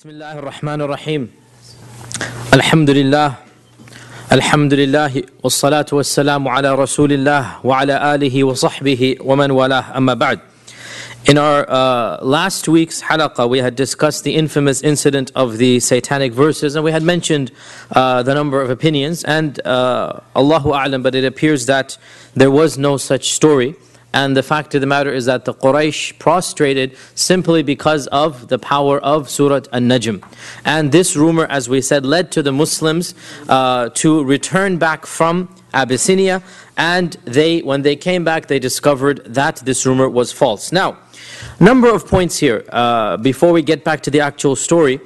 بسم الله الرحمن الرحيم الحمد لله الحمد لله والصلاة والسلام على رسول الله وعلى آله وصحبه ومن والاه أما بعد In our uh, last week's halaqah, we had discussed the infamous incident of the satanic verses, and we had mentioned uh, the number of opinions. And uh, Allahu A'lam, but it appears that there was no such story. And the fact of the matter is that the Quraysh prostrated simply because of the power of Surah An-Najm. And this rumor, as we said, led to the Muslims uh, to return back from Abyssinia. And they, when they came back, they discovered that this rumor was false. Now, number of points here. Uh, before we get back to the actual story,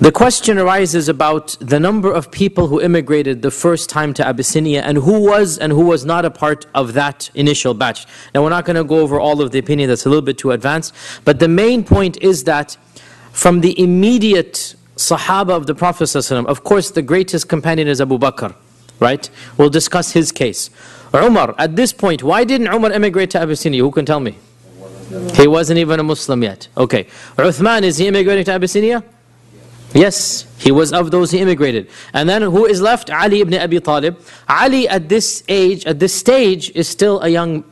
the question arises about the number of people who immigrated the first time to Abyssinia and who was and who was not a part of that initial batch. Now, we're not going to go over all of the opinion, that's a little bit too advanced. But the main point is that from the immediate Sahaba of the Prophet, ﷺ, of course, the greatest companion is Abu Bakr, right? We'll discuss his case. Umar, at this point, why didn't Umar immigrate to Abyssinia? Who can tell me? He wasn't even a Muslim yet. Okay. Uthman, is he immigrating to Abyssinia? Yes, he was of those who immigrated. And then who is left? Ali ibn Abi Talib. Ali at this age, at this stage, is still a young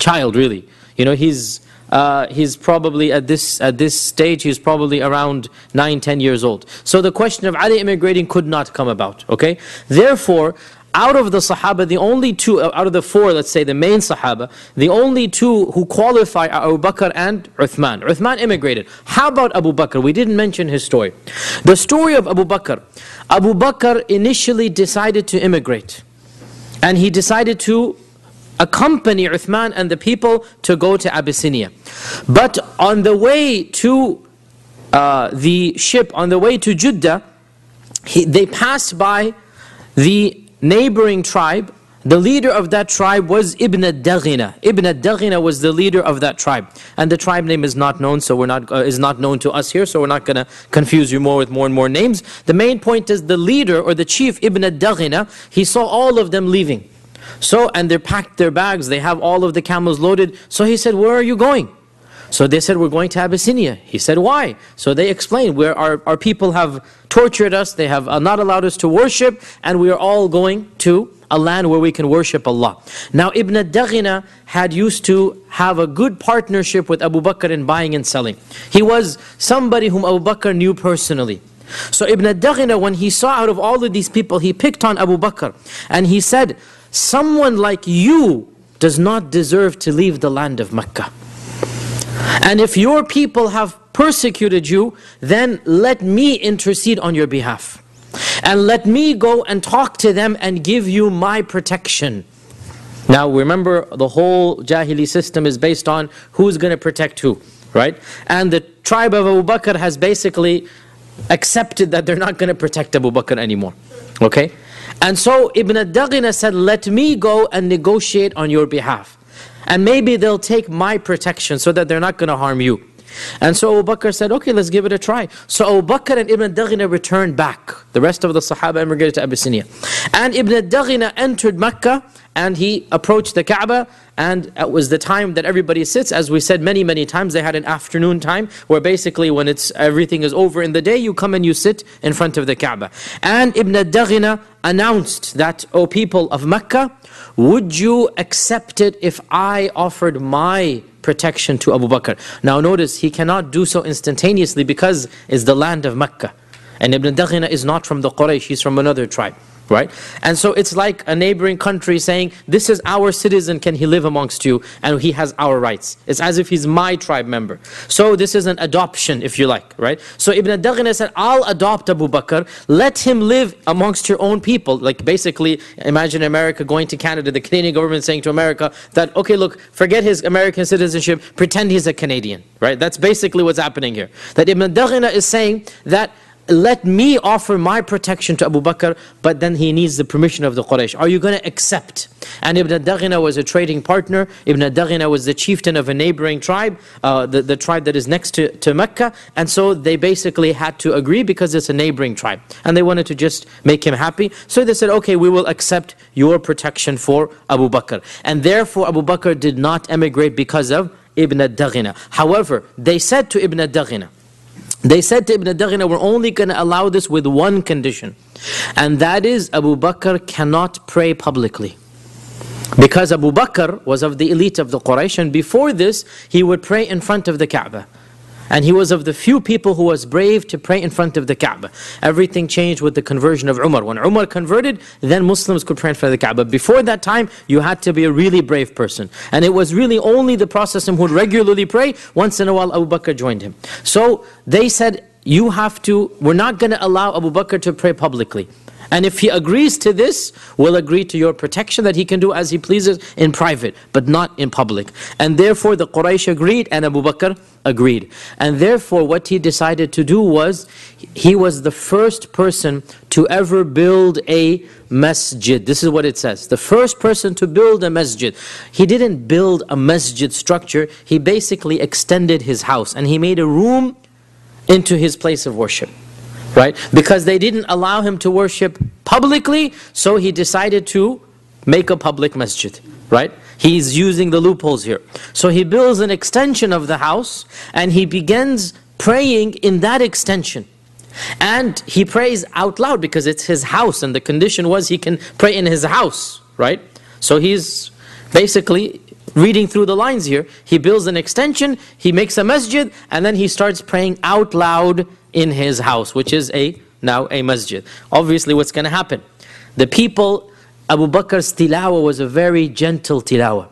child, really. You know, he's uh, he's probably at this at this stage he's probably around 9 10 years old so the question of ali immigrating could not come about okay therefore out of the Sahaba, the only two, uh, out of the four, let's say the main Sahaba, the only two who qualify are Abu Bakr and Uthman. Uthman immigrated. How about Abu Bakr? We didn't mention his story. The story of Abu Bakr. Abu Bakr initially decided to immigrate. And he decided to accompany Uthman and the people to go to Abyssinia. But on the way to uh, the ship, on the way to Jeddah, he, they passed by the neighboring tribe, the leader of that tribe was Ibn ad-Daghina. Ibn ad-Daghina was the leader of that tribe. And the tribe name is not known, so we're not, uh, is not known to us here, so we're not going to confuse you more with more and more names. The main point is the leader or the chief, Ibn ad-Daghina, he saw all of them leaving. So, and they packed their bags, they have all of the camels loaded. So he said, where are you going? So they said, we're going to Abyssinia. He said, why? So they explained, where our, our people have tortured us, they have uh, not allowed us to worship, and we are all going to a land where we can worship Allah. Now Ibn Daghina had used to have a good partnership with Abu Bakr in buying and selling. He was somebody whom Abu Bakr knew personally. So Ibn Daghina, when he saw out of all of these people, he picked on Abu Bakr. And he said, someone like you does not deserve to leave the land of Mecca. And if your people have persecuted you, then let me intercede on your behalf. And let me go and talk to them and give you my protection. Now remember, the whole Jahili system is based on who's going to protect who, right? And the tribe of Abu Bakr has basically accepted that they're not going to protect Abu Bakr anymore, okay? And so Ibn ad-Daghina said, let me go and negotiate on your behalf. And maybe they'll take my protection so that they're not going to harm you. And so Abu Bakr said, okay, let's give it a try. So Abu Bakr and Ibn Daghina returned back. The rest of the Sahaba emigrated to Abyssinia. And Ibn Daghina entered Mecca and he approached the Kaaba and it was the time that everybody sits. As we said many, many times, they had an afternoon time where basically when it's everything is over in the day, you come and you sit in front of the Kaaba. And Ibn Daghina announced that, O people of Mecca, would you accept it if I offered my protection to Abu Bakr? Now notice, he cannot do so instantaneously because it's the land of Mecca. And Ibn Daghina is not from the Quraysh, he's from another tribe right? And so it's like a neighboring country saying, this is our citizen, can he live amongst you? And he has our rights. It's as if he's my tribe member. So this is an adoption, if you like, right? So Ibn Daghina said, I'll adopt Abu Bakr, let him live amongst your own people. Like basically, imagine America going to Canada, the Canadian government saying to America that, okay, look, forget his American citizenship, pretend he's a Canadian, right? That's basically what's happening here. That Ibn Daghina is saying that let me offer my protection to Abu Bakr, but then he needs the permission of the Quraysh. Are you going to accept? And Ibn Daghina was a trading partner. Ibn Daghina was the chieftain of a neighboring tribe, uh, the, the tribe that is next to, to Mecca. And so they basically had to agree because it's a neighboring tribe. And they wanted to just make him happy. So they said, okay, we will accept your protection for Abu Bakr. And therefore Abu Bakr did not emigrate because of Ibn Daghina. However, they said to Ibn Daghina, They said to Ibn Daghina, we're only going to allow this with one condition. And that is Abu Bakr cannot pray publicly. Because Abu Bakr was of the elite of the Quraysh, and before this, he would pray in front of the Kaaba. And he was of the few people who was brave to pray in front of the Kaaba. Everything changed with the conversion of Umar. When Umar converted, then Muslims could pray in front of the Kaaba. Before that time, you had to be a really brave person. And it was really only the Prophet who would regularly pray. Once in a while, Abu Bakr joined him. So they said, you have to, we're not going to allow Abu Bakr to pray publicly. And if he agrees to this, we'll agree to your protection that he can do as he pleases in private, but not in public. And therefore the Quraysh agreed and Abu Bakr agreed. And therefore what he decided to do was, he was the first person to ever build a masjid. This is what it says. The first person to build a masjid. He didn't build a masjid structure, he basically extended his house and he made a room into his place of worship right? Because they didn't allow him to worship publicly, so he decided to make a public masjid, right? He's using the loopholes here. So he builds an extension of the house and he begins praying in that extension. And he prays out loud because it's his house and the condition was he can pray in his house, right? So he's basically reading through the lines here. He builds an extension, he makes a masjid, and then he starts praying out loud in his house, which is a now a masjid. Obviously, what's going to happen? The people, Abu Bakr's tilawa was a very gentle tilawa.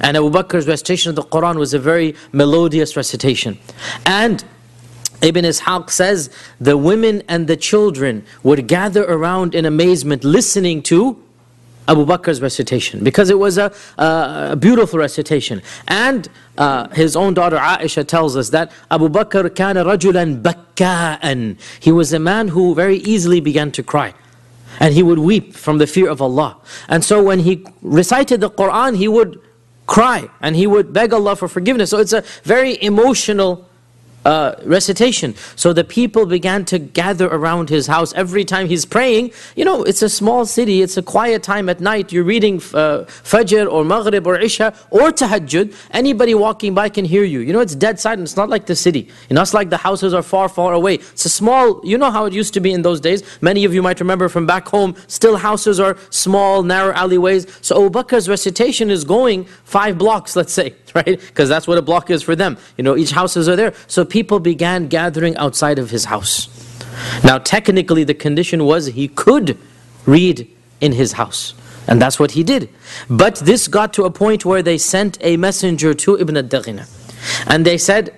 And Abu Bakr's recitation of the Quran was a very melodious recitation. And Ibn Ishaq says, the women and the children would gather around in amazement listening to Abu Bakr's recitation because it was a, a beautiful recitation. And uh, his own daughter Aisha tells us that Abu Bakr kana rajulan bakka'an. He was a man who very easily began to cry. And he would weep from the fear of Allah. And so when he recited the Quran, he would cry and he would beg Allah for forgiveness. So it's a very emotional uh, recitation. So the people began to gather around his house every time he's praying. You know, it's a small city, it's a quiet time at night. You're reading uh, Fajr or Maghrib or Isha or Tahajjud. Anybody walking by can hear you. You know, it's dead silent. It's not like the city. You know, it's like the houses are far, far away. It's a small, you know how it used to be in those days. Many of you might remember from back home, still houses are small, narrow alleyways. So Abu Bakr's recitation is going five blocks, let's say. right? Because that's what a block is for them. You know, each houses are there. So people began gathering outside of his house. Now, technically, the condition was he could read in his house. And that's what he did. But this got to a point where they sent a messenger to Ibn ad-Daghina. And they said,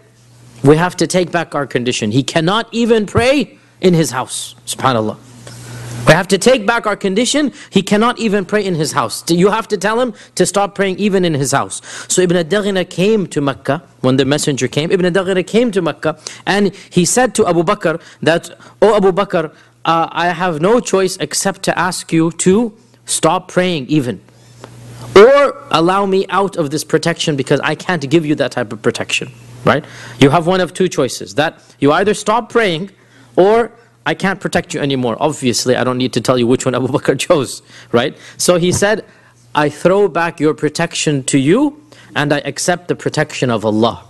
we have to take back our condition. He cannot even pray in his house. SubhanAllah. We have to take back our condition. He cannot even pray in his house. You have to tell him to stop praying even in his house. So Ibn Daghina came to Mecca when the messenger came. Ibn Daghina came to Mecca and he said to Abu Bakr that, Oh Abu Bakr, uh, I have no choice except to ask you to stop praying even. Or allow me out of this protection because I can't give you that type of protection. Right? You have one of two choices. That you either stop praying or I can't protect you anymore. Obviously, I don't need to tell you which one Abu Bakr chose, right? So he said, I throw back your protection to you and I accept the protection of Allah.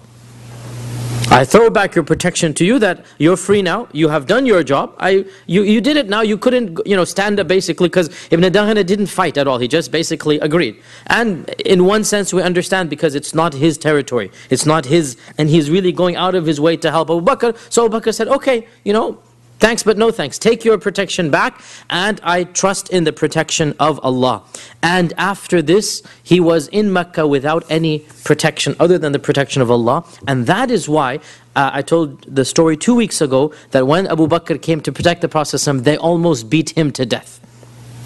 I throw back your protection to you that you're free now, you have done your job, I, you, you did it now, you couldn't you know, stand up basically because Ibn Daghina didn't fight at all, he just basically agreed. And in one sense we understand because it's not his territory, it's not his, and he's really going out of his way to help Abu Bakr. So Abu Bakr said, okay, you know, Thanks but no thanks. Take your protection back and I trust in the protection of Allah. And after this, he was in Mecca without any protection other than the protection of Allah. And that is why uh, I told the story two weeks ago that when Abu Bakr came to protect the Prophet they almost beat him to death.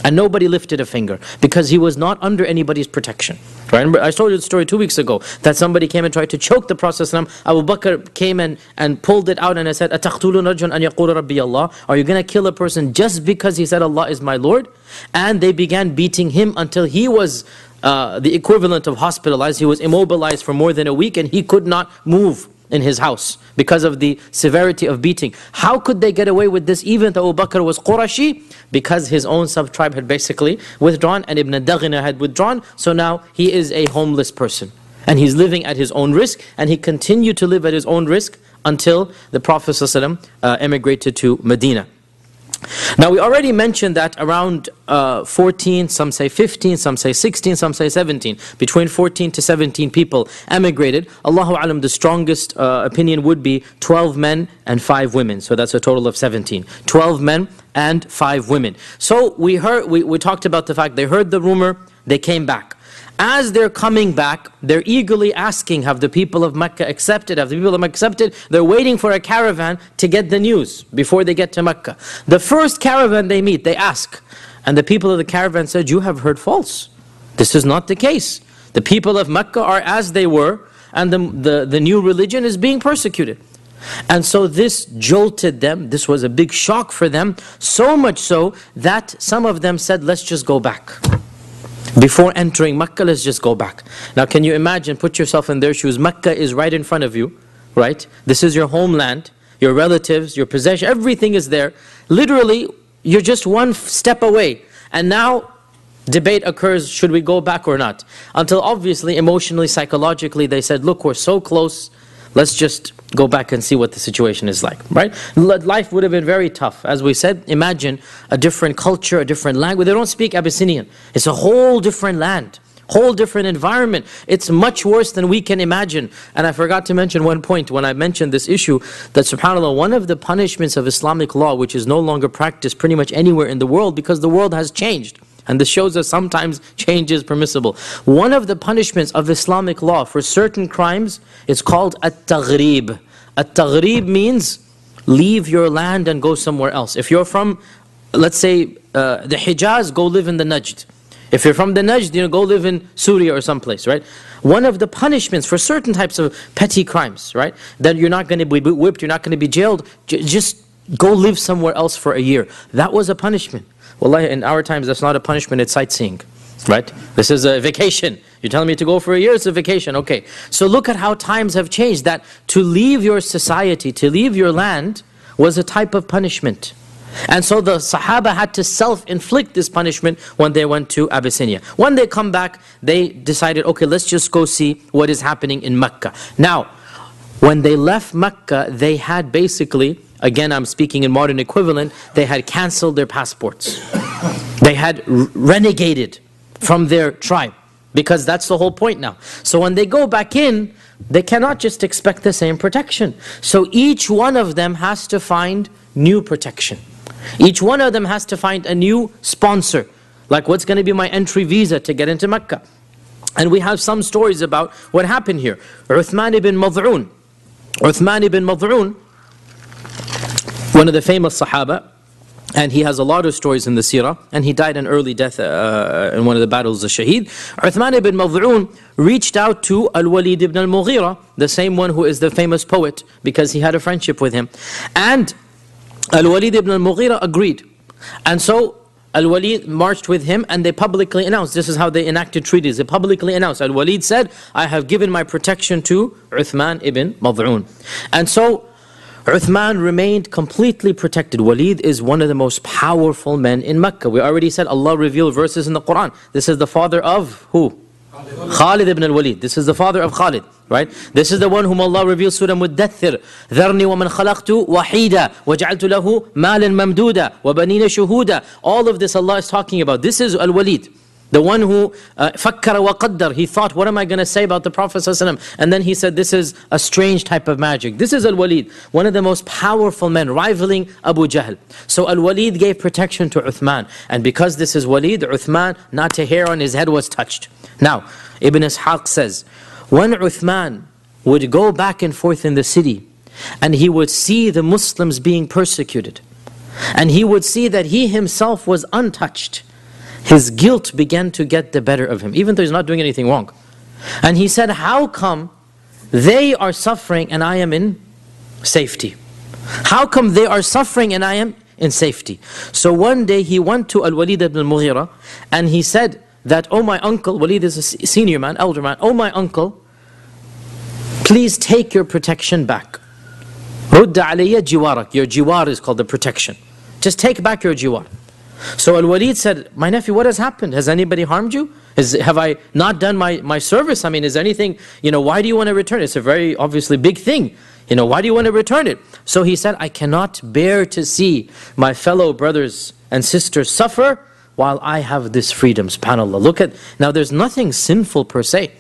And nobody lifted a finger because he was not under anybody's protection. Right? I told you the story two weeks ago that somebody came and tried to choke the Prophet. Abu Bakr came and, and pulled it out and I said, Allah? Are you going to kill a person just because he said Allah is my Lord? And they began beating him until he was uh, the equivalent of hospitalized. He was immobilized for more than a week and he could not move in his house because of the severity of beating. How could they get away with this even though Abu Bakr was Qurashi? Because his own sub-tribe had basically withdrawn and Ibn Daghina had withdrawn. So now he is a homeless person. And he's living at his own risk and he continued to live at his own risk until the Prophet ﷺ, uh, emigrated to Medina. Now we already mentioned that around uh, 14, some say 15, some say 16, some say 17, between 14 to 17 people emigrated. Allahu alam, the strongest uh, opinion would be 12 men and 5 women. So that's a total of 17. 12 men and 5 women. So we heard, we, we talked about the fact they heard the rumor, they came back. As they're coming back, they're eagerly asking, have the people of Mecca accepted? Have the people of Mecca accepted? They're waiting for a caravan to get the news before they get to Mecca. The first caravan they meet, they ask. And the people of the caravan said, you have heard false. This is not the case. The people of Mecca are as they were, and the, the, the new religion is being persecuted. And so this jolted them, this was a big shock for them, so much so that some of them said, let's just go back. Before entering Mecca, let's just go back. Now can you imagine, put yourself in their shoes, Mecca is right in front of you, right? This is your homeland, your relatives, your possession, everything is there. Literally, you're just one step away. And now, debate occurs, should we go back or not? Until obviously, emotionally, psychologically, they said, look, we're so close, let's just go back and see what the situation is like, right? Life would have been very tough. As we said, imagine a different culture, a different language. They don't speak Abyssinian. It's a whole different land, whole different environment. It's much worse than we can imagine. And I forgot to mention one point when I mentioned this issue, that subhanAllah, one of the punishments of Islamic law, which is no longer practiced pretty much anywhere in the world because the world has changed. And this shows us sometimes change is permissible. One of the punishments of Islamic law for certain crimes is called at-taghrib. At-taghrib means leave your land and go somewhere else. If you're from, let's say, uh, the Hijaz, go live in the Najd. If you're from the Najd, you know, go live in Syria or someplace, right? One of the punishments for certain types of petty crimes, right? That you're not going to be whipped, you're not going to be jailed, just go live somewhere else for a year. That was a punishment. Wallahi, in our times, that's not a punishment, it's sightseeing. Right? This is a vacation. You're telling me to go for a year, it's a vacation. Okay. So look at how times have changed. That to leave your society, to leave your land, was a type of punishment. And so the Sahaba had to self-inflict this punishment when they went to Abyssinia. When they come back, they decided, okay, let's just go see what is happening in Mecca. Now, when they left Mecca, they had basically again I'm speaking in modern equivalent, they had canceled their passports. They had renegated from their tribe because that's the whole point now. So when they go back in, they cannot just expect the same protection. So each one of them has to find new protection. Each one of them has to find a new sponsor. Like what's going to be my entry visa to get into Mecca? And we have some stories about what happened here. Uthman ibn Mad'un. Uthman ibn Mad'un one of the famous Sahaba, and he has a lot of stories in the seerah, and he died an early death uh, in one of the battles of Shaheed. Uthman ibn Mad'un reached out to Al-Walid ibn al-Mughira, the same one who is the famous poet, because he had a friendship with him. And Al-Walid ibn al-Mughira agreed. And so Al-Walid marched with him and they publicly announced, this is how they enacted treaties, they publicly announced, Al-Walid said, I have given my protection to Uthman ibn Mad'un. And so Uthman remained completely protected. Walid is one of the most powerful men in Mecca. We already said Allah revealed verses in the Quran. This is the father of who? Khalid ibn al-Walid. This is the father of Khalid, right? This is the one whom Allah reveals Surah Muddathir. ذَرْنِي وَمَنْ خَلَقْتُ وَحِيدًا وَجَعَلْتُ لَهُ مَالًا مَمْدُودًا وَبَنِينَ شُهُودًا All of this Allah is talking about. This is al-Walid. The one who فَكَّرَ uh, وَقَدَّرَ He thought, what am I going to say about the Prophet ﷺ? And then he said, this is a strange type of magic. This is Al-Walid, one of the most powerful men, rivaling Abu Jahl. So Al-Walid gave protection to Uthman. And because this is Walid, Uthman, not a hair on his head was touched. Now, Ibn Ishaq says, when Uthman would go back and forth in the city, and he would see the Muslims being persecuted, and he would see that he himself was untouched, his guilt began to get the better of him, even though he's not doing anything wrong. And he said, how come they are suffering and I am in safety? How come they are suffering and I am in safety? So one day he went to Al-Walid ibn al-Mughira and he said that, oh my uncle, Walid is a senior man, elder man, oh my uncle, please take your protection back. Rudda alayya your jiwar is called the protection. Just take back your jiwar. So Al-Walid said, my nephew, what has happened? Has anybody harmed you? Is, have I not done my, my service? I mean, is anything, you know, why do you want to return? It's a very obviously big thing. You know, why do you want to return it? So he said, I cannot bear to see my fellow brothers and sisters suffer while I have this freedom. SubhanAllah. Look at, now there's nothing sinful per se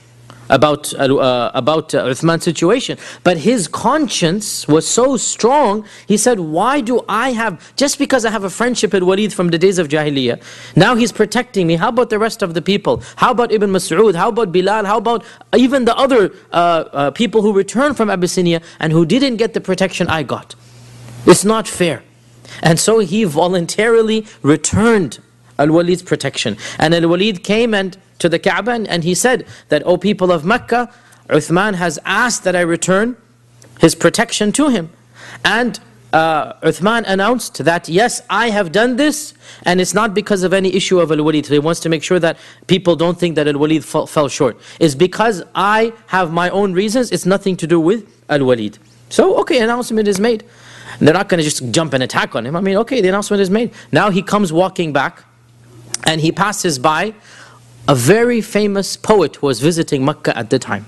about, uh, about uh, Uthman's situation. But his conscience was so strong, he said, why do I have, just because I have a friendship with Walid from the days of Jahiliyyah, now he's protecting me. How about the rest of the people? How about Ibn Mas'ud? How about Bilal? How about even the other uh, uh, people who returned from Abyssinia and who didn't get the protection I got? It's not fair. And so he voluntarily returned Al-Walid's protection. And Al-Walid came and to the Kaaba and he said that, O people of Mecca, Uthman has asked that I return his protection to him. And uh, Uthman announced that, yes, I have done this, and it's not because of any issue of Al-Walid. He wants to make sure that people don't think that Al-Walid fell short. It's because I have my own reasons, it's nothing to do with Al-Walid. So, okay, announcement is made. They're not going to just jump and attack on him. I mean, okay, the announcement is made. Now he comes walking back, and he passes by a very famous poet who was visiting Mecca at the time.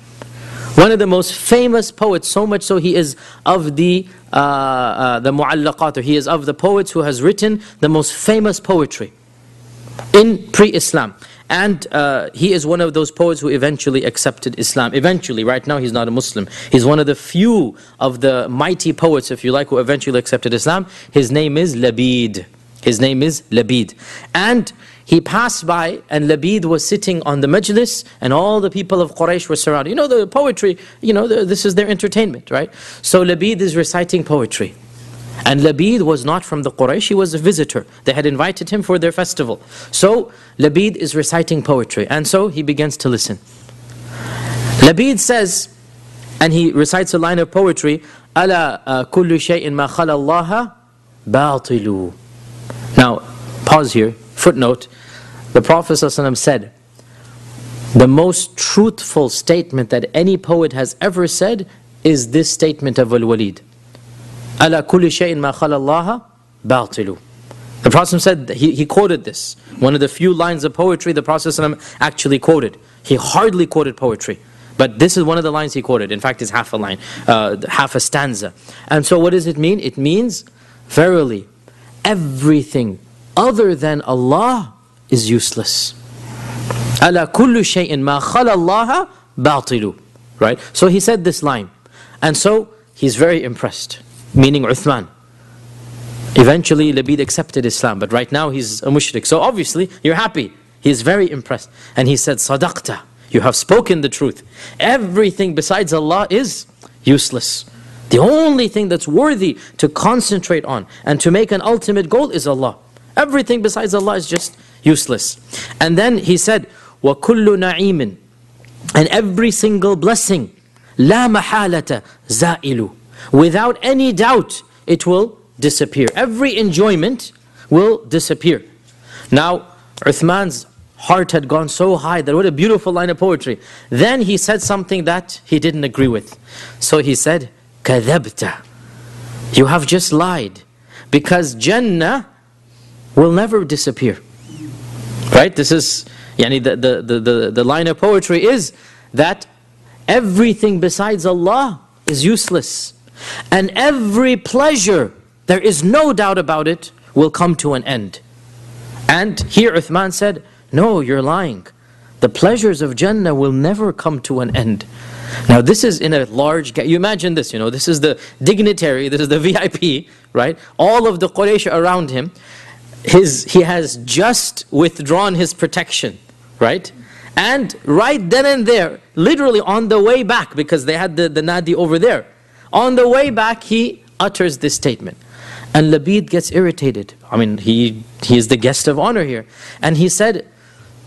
One of the most famous poets, so much so he is of the uh, uh, the mu'allaqat, he is of the poets who has written the most famous poetry in pre-Islam. And uh, he is one of those poets who eventually accepted Islam. Eventually, right now he's not a Muslim. He's one of the few of the mighty poets, if you like, who eventually accepted Islam. His name is Labid. His name is Labid. And he passed by and Labid was sitting on the majlis and all the people of Quraysh were surrounded. You know, the poetry, you know, the, this is their entertainment, right? So Labid is reciting poetry. And Labid was not from the Quraysh, he was a visitor. They had invited him for their festival. So Labid is reciting poetry. And so he begins to listen. Labid says, and he recites a line of poetry, أَلَا كُلُّ شَيْءٍ مَا خَلَى اللَّهَ بَاطِلُ Now, pause here, Footnote The Prophet ﷺ said, The most truthful statement that any poet has ever said is this statement of Al Walid. Ala kulli shayin ma. The Prophet said, he, he quoted this. One of the few lines of poetry the Prophet actually quoted. He hardly quoted poetry. But this is one of the lines he quoted. In fact, it's half a line, uh, half a stanza. And so, what does it mean? It means, verily, everything other than Allah is useless. Ala kullu shay'in ma Allah batilu. Right? So he said this line. And so he's very impressed, meaning Uthman. Eventually Labid accepted Islam, but right now he's a mushrik. So obviously you're happy. He's very impressed. And he said, Sadaqta, you have spoken the truth. Everything besides Allah is useless. The only thing that's worthy to concentrate on and to make an ultimate goal is Allah. Everything besides Allah is just useless. And then he said, وَكُلُّ نَعِيمٍ And every single blessing, لَا مَحَالَةَ زَائِلُ Without any doubt, it will disappear. Every enjoyment will disappear. Now, Uthman's heart had gone so high that what a beautiful line of poetry. Then he said something that he didn't agree with. So he said, كَذَبْتَ You have just lied. Because Jannah will never disappear. Right? This is, yani the, the, the, the, the line of poetry is that everything besides Allah is useless. And every pleasure, there is no doubt about it, will come to an end. And here Uthman said, no, you're lying. The pleasures of Jannah will never come to an end. Now this is in a large, you imagine this, you know, this is the dignitary, this is the VIP, right? All of the Quraysh around him his, he has just withdrawn his protection, right? And right then and there, literally on the way back, because they had the, the Nadi over there, on the way back, he utters this statement. And Labid gets irritated. I mean, he, he is the guest of honor here. And he said,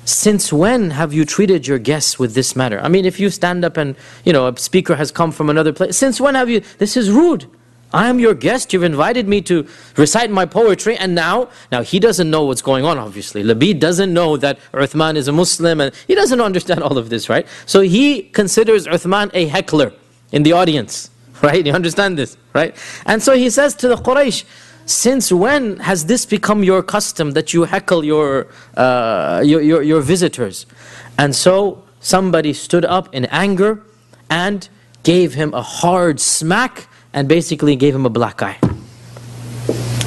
since when have you treated your guests with this matter? I mean, if you stand up and, you know, a speaker has come from another place, since when have you, this is rude. I am your guest, you've invited me to recite my poetry and now, now he doesn't know what's going on obviously. Labid doesn't know that Uthman is a Muslim and he doesn't understand all of this, right? So he considers Uthman a heckler in the audience, right? You understand this, right? And so he says to the Quraysh, since when has this become your custom that you heckle your, uh, your, your, your visitors? And so somebody stood up in anger and gave him a hard smack and basically gave him a black eye.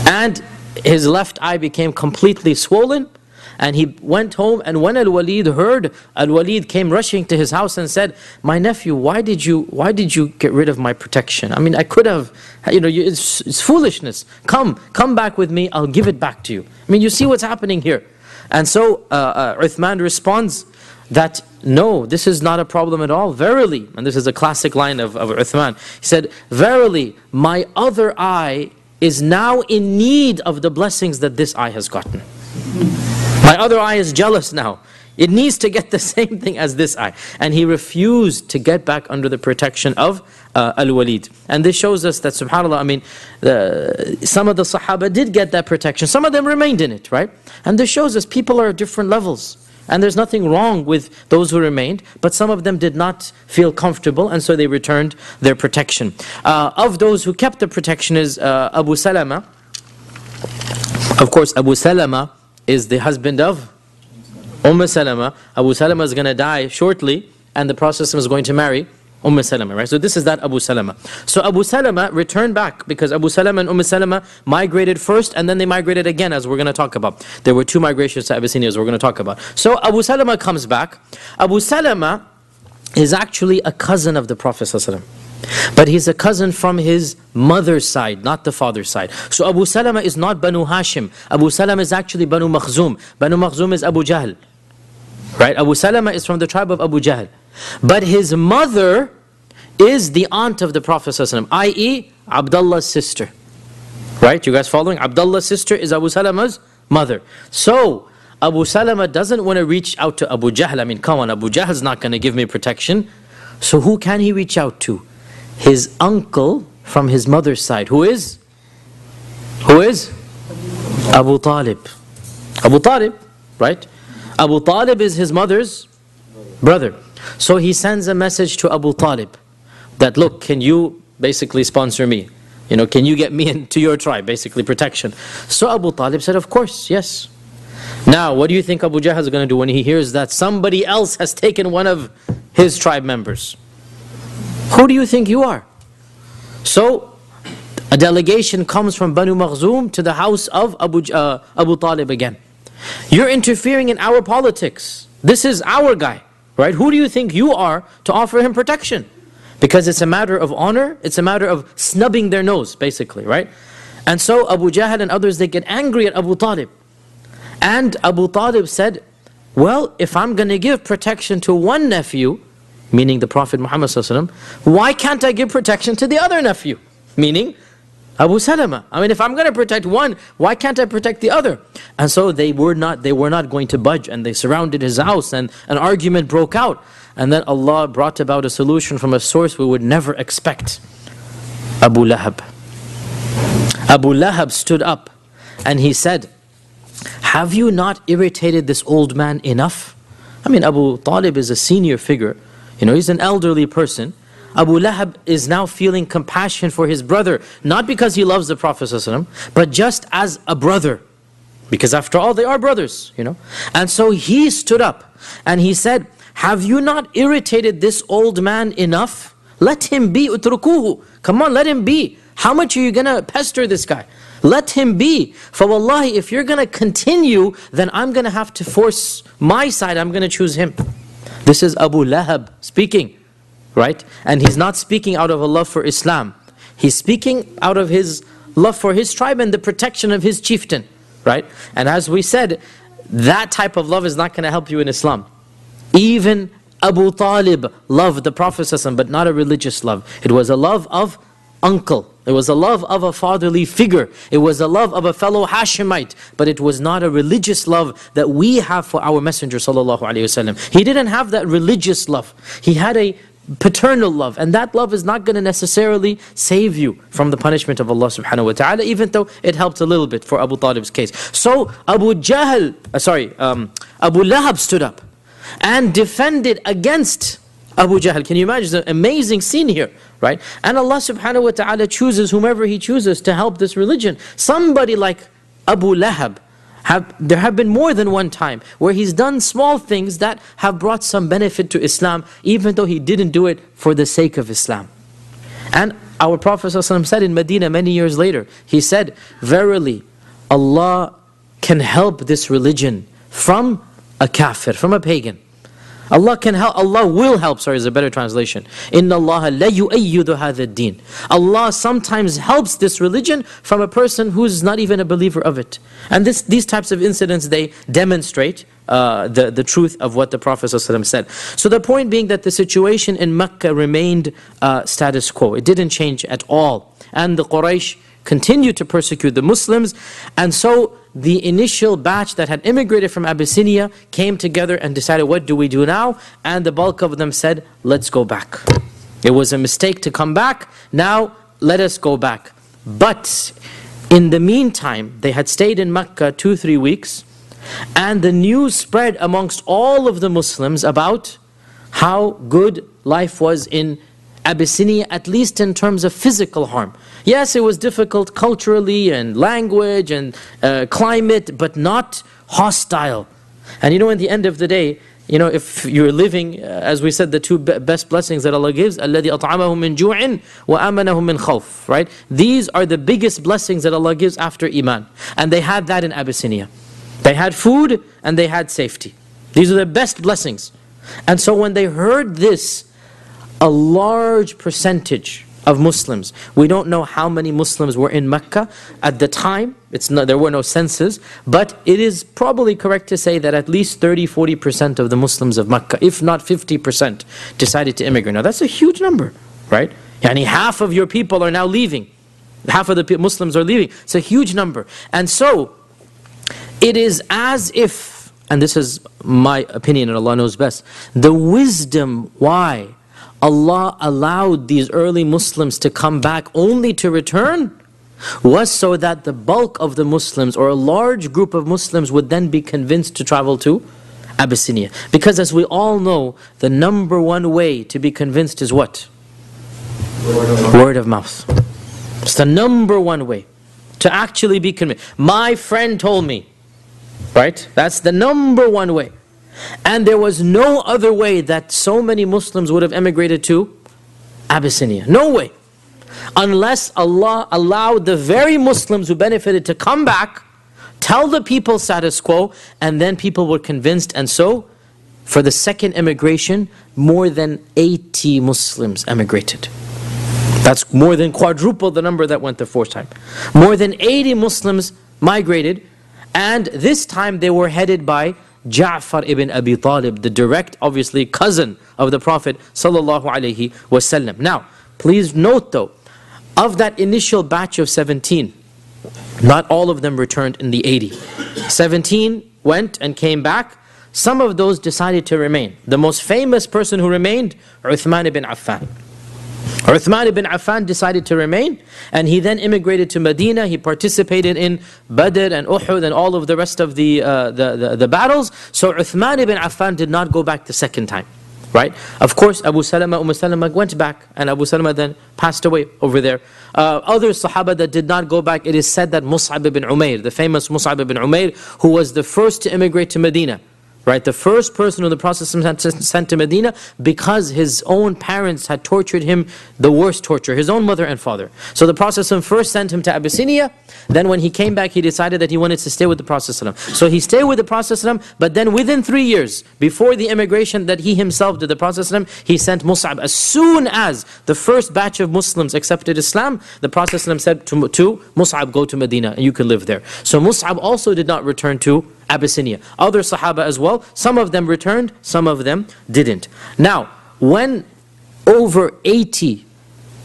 And his left eye became completely swollen and he went home and when Al-Walid heard, Al-Walid came rushing to his house and said, my nephew, why did you, why did you get rid of my protection? I mean, I could have, you know, it's, it's foolishness. Come, come back with me, I'll give it back to you. I mean, you see what's happening here. And so uh, uh, Uthman responds that no, this is not a problem at all. Verily, and this is a classic line of, of Uthman, he said, Verily, my other eye is now in need of the blessings that this eye has gotten. My other eye is jealous now. It needs to get the same thing as this eye. And he refused to get back under the protection of uh, Al-Walid. And this shows us that, subhanAllah, I mean, some of the Sahaba did get that protection. Some of them remained in it, right? And this shows us people are at different levels. And there's nothing wrong with those who remained, but some of them did not feel comfortable, and so they returned their protection. Uh, of those who kept the protection is uh, Abu Salama. Of course, Abu Salama is the husband of Umm Salama. Abu Salama is going to die shortly, and the Prophet is going to marry Umm Salama, right? So this is that Abu Salama. So Abu Salama returned back because Abu Salama and Umm Salama migrated first and then they migrated again as we're going to talk about. There were two migrations to Abyssinia as we're going to talk about. So Abu Salama comes back. Abu Salama is actually a cousin of the Prophet but he's a cousin from his mother's side, not the father's side. So Abu Salama is not Banu Hashim. Abu Salama is actually Banu Makhzum. Banu Makhzum is Abu Jahl. Right? Abu Salama is from the tribe of Abu Jahl. But his mother is the aunt of the Prophet i.e. Abdullah's sister. Right? You guys following? Abdullah's sister is Abu Salama's mother. So, Abu Salama doesn't want to reach out to Abu Jahl. I mean, come on, Abu Jahl's not going to give me protection. So who can he reach out to? His uncle from his mother's side. Who is? Who is? Abu Talib. Abu Talib, right? Abu Talib is his mother's brother. So he sends a message to Abu Talib that, look, can you basically sponsor me? You know, can you get me into your tribe, basically protection? So Abu Talib said, of course, yes. Now, what do you think Abu Jahl is going to do when he hears that somebody else has taken one of his tribe members? Who do you think you are? So, a delegation comes from Banu Makhzum to the house of Abu, uh, Abu Talib again. You're interfering in our politics. This is our guy. Right? Who do you think you are to offer him protection? Because it's a matter of honor, it's a matter of snubbing their nose, basically, right? And so Abu Jahl and others, they get angry at Abu Talib. And Abu Talib said, well, if I'm going to give protection to one nephew, meaning the Prophet Muhammad why can't I give protection to the other nephew? Meaning Abu Salama. I mean, if I'm going to protect one, why can't I protect the other? And so they were not, they were not going to budge and they surrounded his house and an argument broke out. And then Allah brought about a solution from a source we would never expect. Abu Lahab. Abu Lahab stood up and he said, have you not irritated this old man enough? I mean, Abu Talib is a senior figure. You know, he's an elderly person. Abu Lahab is now feeling compassion for his brother, not because he loves the Prophet ﷺ, but just as a brother. Because after all, they are brothers, you know. And so he stood up and he said, have you not irritated this old man enough? Let him be, utrukuhu. Come on, let him be. How much are you going to pester this guy? Let him be. For wallahi, if you're going to continue, then I'm going to have to force my side. I'm going to choose him. This is Abu Lahab speaking right? And he's not speaking out of a love for Islam. He's speaking out of his love for his tribe and the protection of his chieftain, right? And as we said, that type of love is not going to help you in Islam. Even Abu Talib loved the Prophet but not a religious love. It was a love of uncle. It was a love of a fatherly figure. It was a love of a fellow Hashemite. But it was not a religious love that we have for our Messenger He didn't have that religious love. He had a paternal love. And that love is not going to necessarily save you from the punishment of Allah subhanahu wa ta'ala even though it helped a little bit for Abu Talib's case. So Abu Jahl uh, sorry um, Abu Lahab stood up and defended against Abu Jahl. Can you imagine? An amazing scene here right? And Allah subhanahu wa ta'ala chooses whomever he chooses to help this religion. Somebody like Abu Lahab have, there have been more than one time where he's done small things that have brought some benefit to Islam, even though he didn't do it for the sake of Islam. And our Prophet ﷺ said in Medina many years later, he said, Verily, Allah can help this religion from a kafir, from a pagan. Allah can help, Allah will help, sorry is a better translation. Inna Allah la yu'ayyidu. Allah sometimes helps this religion from a person who's not even a believer of it. And this, these types of incidents, they demonstrate uh, the, the truth of what the Prophet ﷺ said. So the point being that the situation in Mecca remained uh, status quo. It didn't change at all. And the Quraysh continued to persecute the Muslims. And so the initial batch that had immigrated from Abyssinia came together and decided, what do we do now? And the bulk of them said, let's go back. It was a mistake to come back. Now, let us go back. But in the meantime, they had stayed in Mecca two, three weeks. And the news spread amongst all of the Muslims about how good life was in Abyssinia, at least in terms of physical harm. Yes, it was difficult culturally and language and uh, climate, but not hostile. And you know, in the end of the day, you know, if you're living, uh, as we said, the two best blessings that Allah gives, الَّذِي أَطْعَمَهُم مِّن جُوعٍ وَأَمَنَهُم مِّن خَوْفٍ Right? These are the biggest blessings that Allah gives after Iman. And they had that in Abyssinia. They had food and they had safety. These are the best blessings. And so when they heard this, a large percentage of Muslims. We don't know how many Muslims were in Mecca at the time. It's not, there were no census, but it is probably correct to say that at least 30-40% of the Muslims of Mecca, if not 50%, decided to immigrate. Now that's a huge number, right? Yani half of your people are now leaving. Half of the Muslims are leaving. It's a huge number. And so, it is as if, and this is my opinion and Allah knows best, the wisdom why Allah allowed these early Muslims to come back only to return was so that the bulk of the Muslims or a large group of Muslims would then be convinced to travel to Abyssinia. Because as we all know, the number one way to be convinced is what? Word of mouth. Word of mouth. It's the number one way to actually be convinced. My friend told me, right? That's the number one way. And there was no other way that so many Muslims would have emigrated to Abyssinia. No way. Unless Allah allowed the very Muslims who benefited to come back, tell the people status quo, and then people were convinced. And so, for the second immigration, more than 80 Muslims emigrated. That's more than quadruple the number that went the first time. More than 80 Muslims migrated, and this time they were headed by Ja'far ibn Abi Talib, the direct, obviously, cousin of the Prophet sallallahu alaihi wasallam. Now, please note though, of that initial batch of 17, not all of them returned in the 80. 17 went and came back. Some of those decided to remain. The most famous person who remained, Uthman ibn Affan. Uthman ibn Affan decided to remain and he then immigrated to Medina. He participated in Badr and Uhud and all of the rest of the, uh, the, the, the, battles. So Uthman ibn Affan did not go back the second time. Right? Of course, Abu Salama, Umm Salama went back and Abu Salama then passed away over there. Uh, other Sahaba that did not go back, it is said that Mus'ab ibn Umair, the famous Mus'ab ibn Umair, who was the first to immigrate to Medina, Right, the first person who the Prophet sent to Medina because his own parents had tortured him the worst torture, his own mother and father. So the Prophet first sent him to Abyssinia, then when he came back he decided that he wanted to stay with the Prophet So he stayed with the Prophet but then within three years, before the immigration that he himself did, the Prophet he sent Mus'ab. As soon as the first batch of Muslims accepted Islam, the Prophet said to, to Mus'ab, go to Medina and you can live there. So Mus'ab also did not return to Abyssinia. Other Sahaba as well, some of them returned, some of them didn't. Now, when over 80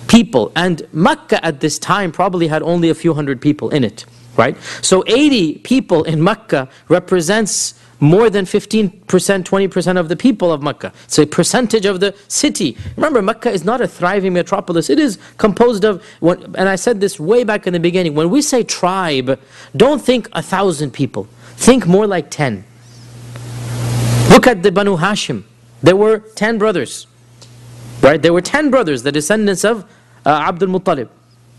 people, and Mecca at this time probably had only a few hundred people in it, right? So 80 people in Mecca represents more than 15%, 20% of the people of Mecca. It's a percentage of the city. Remember, Mecca is not a thriving metropolis. It is composed of, and I said this way back in the beginning, when we say tribe, don't think a thousand people. Think more like 10. Look at the Banu Hashim. There were 10 brothers. Right? There were 10 brothers, the descendants of uh, Abdul Muttalib.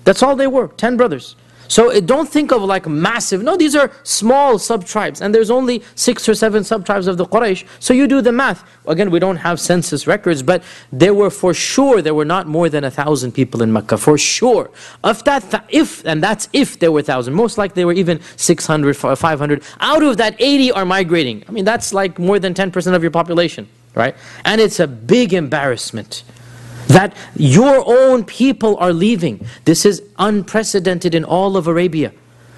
That's all they were, 10 brothers. So don't think of like massive. No, these are small sub-tribes. And there's only six or seven sub-tribes of the Quraysh. So you do the math. Again, we don't have census records, but there were for sure, there were not more than a thousand people in Mecca. For sure. If that, if, and that's if there were thousand. Most likely there were even 600, 500. Out of that, 80 are migrating. I mean, that's like more than 10% of your population, right? And it's a big embarrassment that your own people are leaving. This is unprecedented in all of Arabia.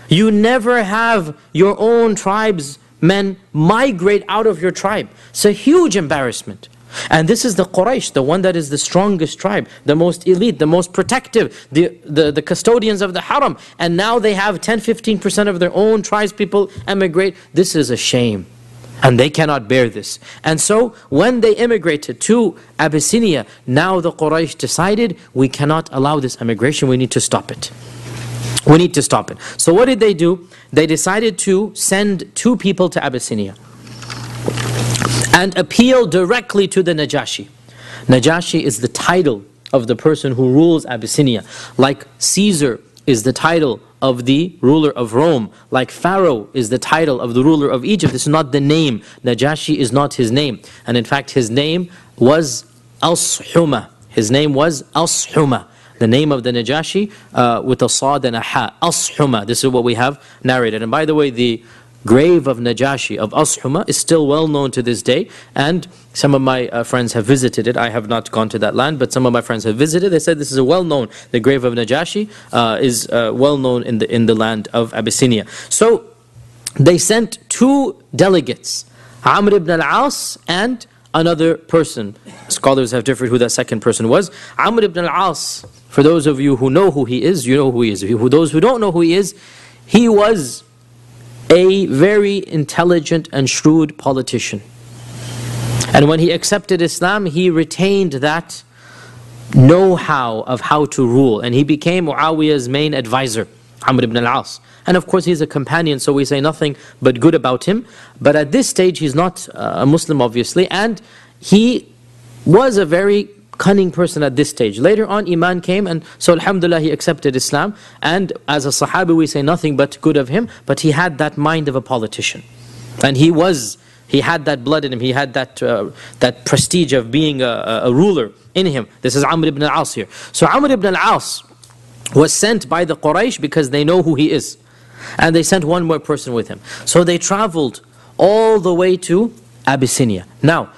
You never have your own tribesmen migrate out of your tribe. It's a huge embarrassment. And this is the Quraysh, the one that is the strongest tribe, the most elite, the most protective, the, the, the custodians of the haram. And now they have 10, 15% of their own tribes people emigrate. This is a shame. And they cannot bear this. And so when they immigrated to Abyssinia, now the Quraysh decided, we cannot allow this immigration, we need to stop it. We need to stop it. So what did they do? They decided to send two people to Abyssinia and appeal directly to the Najashi. Najashi is the title of the person who rules Abyssinia. Like Caesar is the title of the ruler of Rome, like Pharaoh is the title of the ruler of Egypt. This is not the name. Najashi is not his name. And in fact, his name was Ashuma. His name was Ashuma. The name of the Najashi uh, with a sad and a ha. Ashuma. This is what we have narrated. And by the way, the grave of Najashi of Ashuma is still well known to this day and some of my uh, friends have visited it. I have not gone to that land, but some of my friends have visited. They said this is a well known, the grave of Najashi uh, is uh, well known in the, in the land of Abyssinia. So they sent two delegates, Amr ibn al-As and another person. Scholars have differed who that second person was. Amr ibn al-As, for those of you who know who he is, you know who he is. For those who don't know who he is, he was a very intelligent and shrewd politician. And when he accepted Islam, he retained that know-how of how to rule. And he became Muawiyah's main advisor, Amr ibn al-As. And of course, he's a companion, so we say nothing but good about him. But at this stage, he's not uh, a Muslim, obviously. And he was a very cunning person at this stage. Later on, Iman came, and so Alhamdulillah, he accepted Islam. And as a Sahabi, we say nothing but good of him, but he had that mind of a politician. And he was, he had that blood in him, he had that, uh, that prestige of being a, a, ruler in him. This is Amr ibn al-As here. So Amr ibn al-As was sent by the Quraysh because they know who he is. And they sent one more person with him. So they traveled all the way to Abyssinia. Now,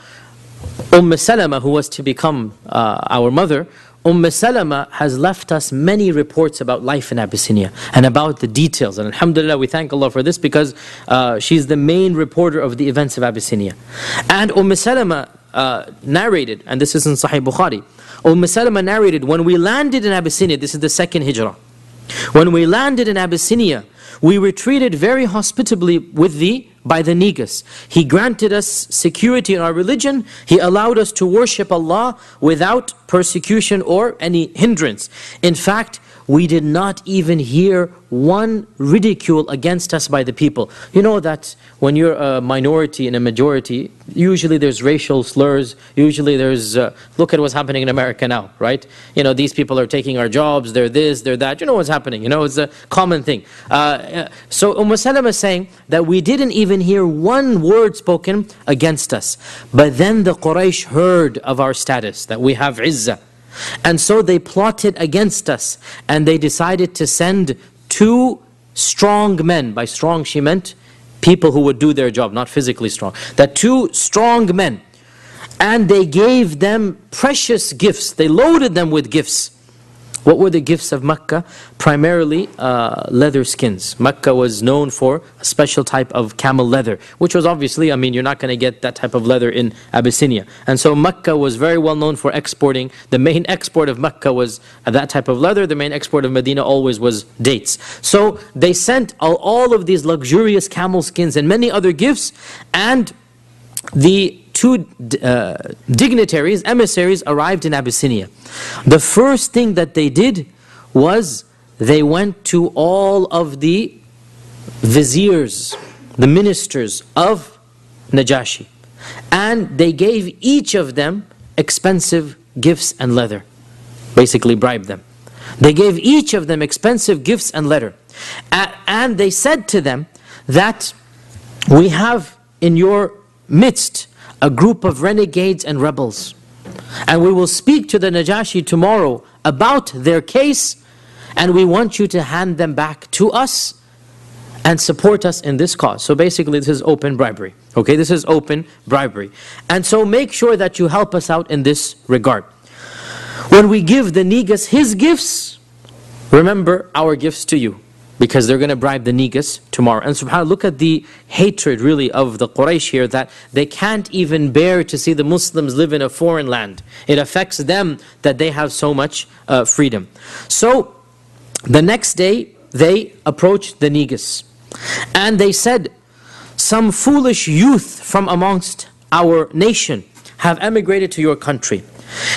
Umm Salama, who was to become uh, our mother, Umm Salama has left us many reports about life in Abyssinia and about the details. And Alhamdulillah, we thank Allah for this because uh, she's the main reporter of the events of Abyssinia. And Umm Salama uh, narrated, and this is in Sahih Bukhari, Umm Salama narrated, when we landed in Abyssinia, this is the second hijrah, when we landed in Abyssinia, we were treated very hospitably with the by the Negus. He granted us security in our religion. He allowed us to worship Allah without persecution or any hindrance. In fact, we did not even hear one ridicule against us by the people. You know that when you're a minority in a majority, usually there's racial slurs, usually there's, uh, look at what's happening in America now, right? You know, these people are taking our jobs, they're this, they're that, you know what's happening, you know, it's a common thing. Uh, uh so Umm Salama is saying that we didn't even hear one word spoken against us. But then the Quraysh heard of our status, that we have izzah. And so they plotted against us and they decided to send two strong men. By strong, she meant people who would do their job, not physically strong. That two strong men. And they gave them precious gifts. They loaded them with gifts. What were the gifts of Mecca? Primarily uh, leather skins. Mecca was known for a special type of camel leather, which was obviously, I mean, you're not going to get that type of leather in Abyssinia. And so Mecca was very well known for exporting. The main export of Mecca was that type of leather. The main export of Medina always was dates. So they sent all, all of these luxurious camel skins and many other gifts. And the two uh, dignitaries, emissaries, arrived in Abyssinia. The first thing that they did was they went to all of the viziers, the ministers of Najashi, and they gave each of them expensive gifts and leather, basically bribed them. They gave each of them expensive gifts and letter. And they said to them that we have in your midst a group of renegades and rebels. And we will speak to the Najashi tomorrow about their case, and we want you to hand them back to us and support us in this cause. So basically, this is open bribery. Okay, this is open bribery. And so make sure that you help us out in this regard. When we give the Negus his gifts, remember our gifts to you because they're going to bribe the Negus tomorrow. And subhanAllah, look at the hatred really of the Quraysh here that they can't even bear to see the Muslims live in a foreign land. It affects them that they have so much uh, freedom. So the next day they approached the Negus and they said, Some foolish youth from amongst our nation have emigrated to your country.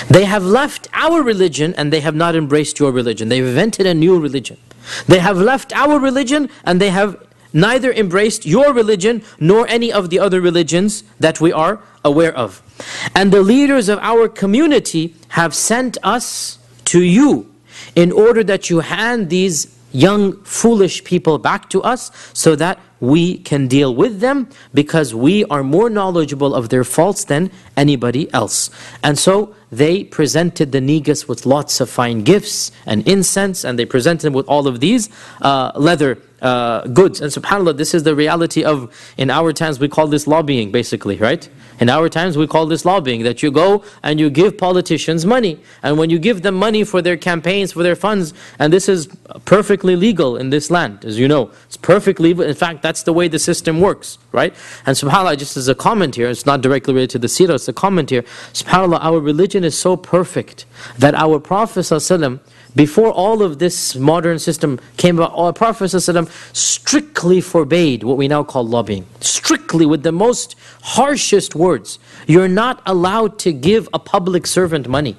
They have left our religion and they have not embraced your religion. They've invented a new religion. They have left our religion and they have neither embraced your religion nor any of the other religions that we are aware of. And the leaders of our community have sent us to you in order that you hand these young foolish people back to us so that we can deal with them because we are more knowledgeable of their faults than anybody else. And so they presented the Negus with lots of fine gifts and incense, and they presented them with all of these uh, leather uh, goods. And subhanAllah, this is the reality of, in our times, we call this lobbying, basically, right? In our times, we call this lobbying, that you go and you give politicians money. And when you give them money for their campaigns, for their funds, and this is perfectly legal in this land, as you know. It's perfectly. In fact, that's the way the system works, right? And subhanAllah, just as a comment here, it's not directly related to the seerah, it's a comment here. SubhanAllah, our religion is so perfect that our Prophet ﷺ before all of this modern system came about, our Prophet ﷺ strictly forbade what we now call lobbying. Strictly, with the most harshest words. You're not allowed to give a public servant money.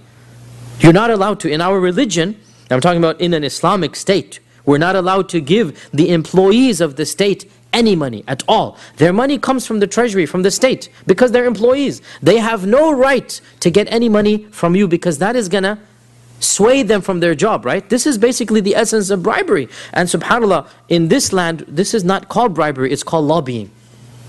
You're not allowed to. In our religion, I'm talking about in an Islamic state, we're not allowed to give the employees of the state any money at all. Their money comes from the treasury, from the state, because they're employees. They have no right to get any money from you because that is going to sway them from their job, right? This is basically the essence of bribery. And subhanAllah, in this land, this is not called bribery, it's called lobbying.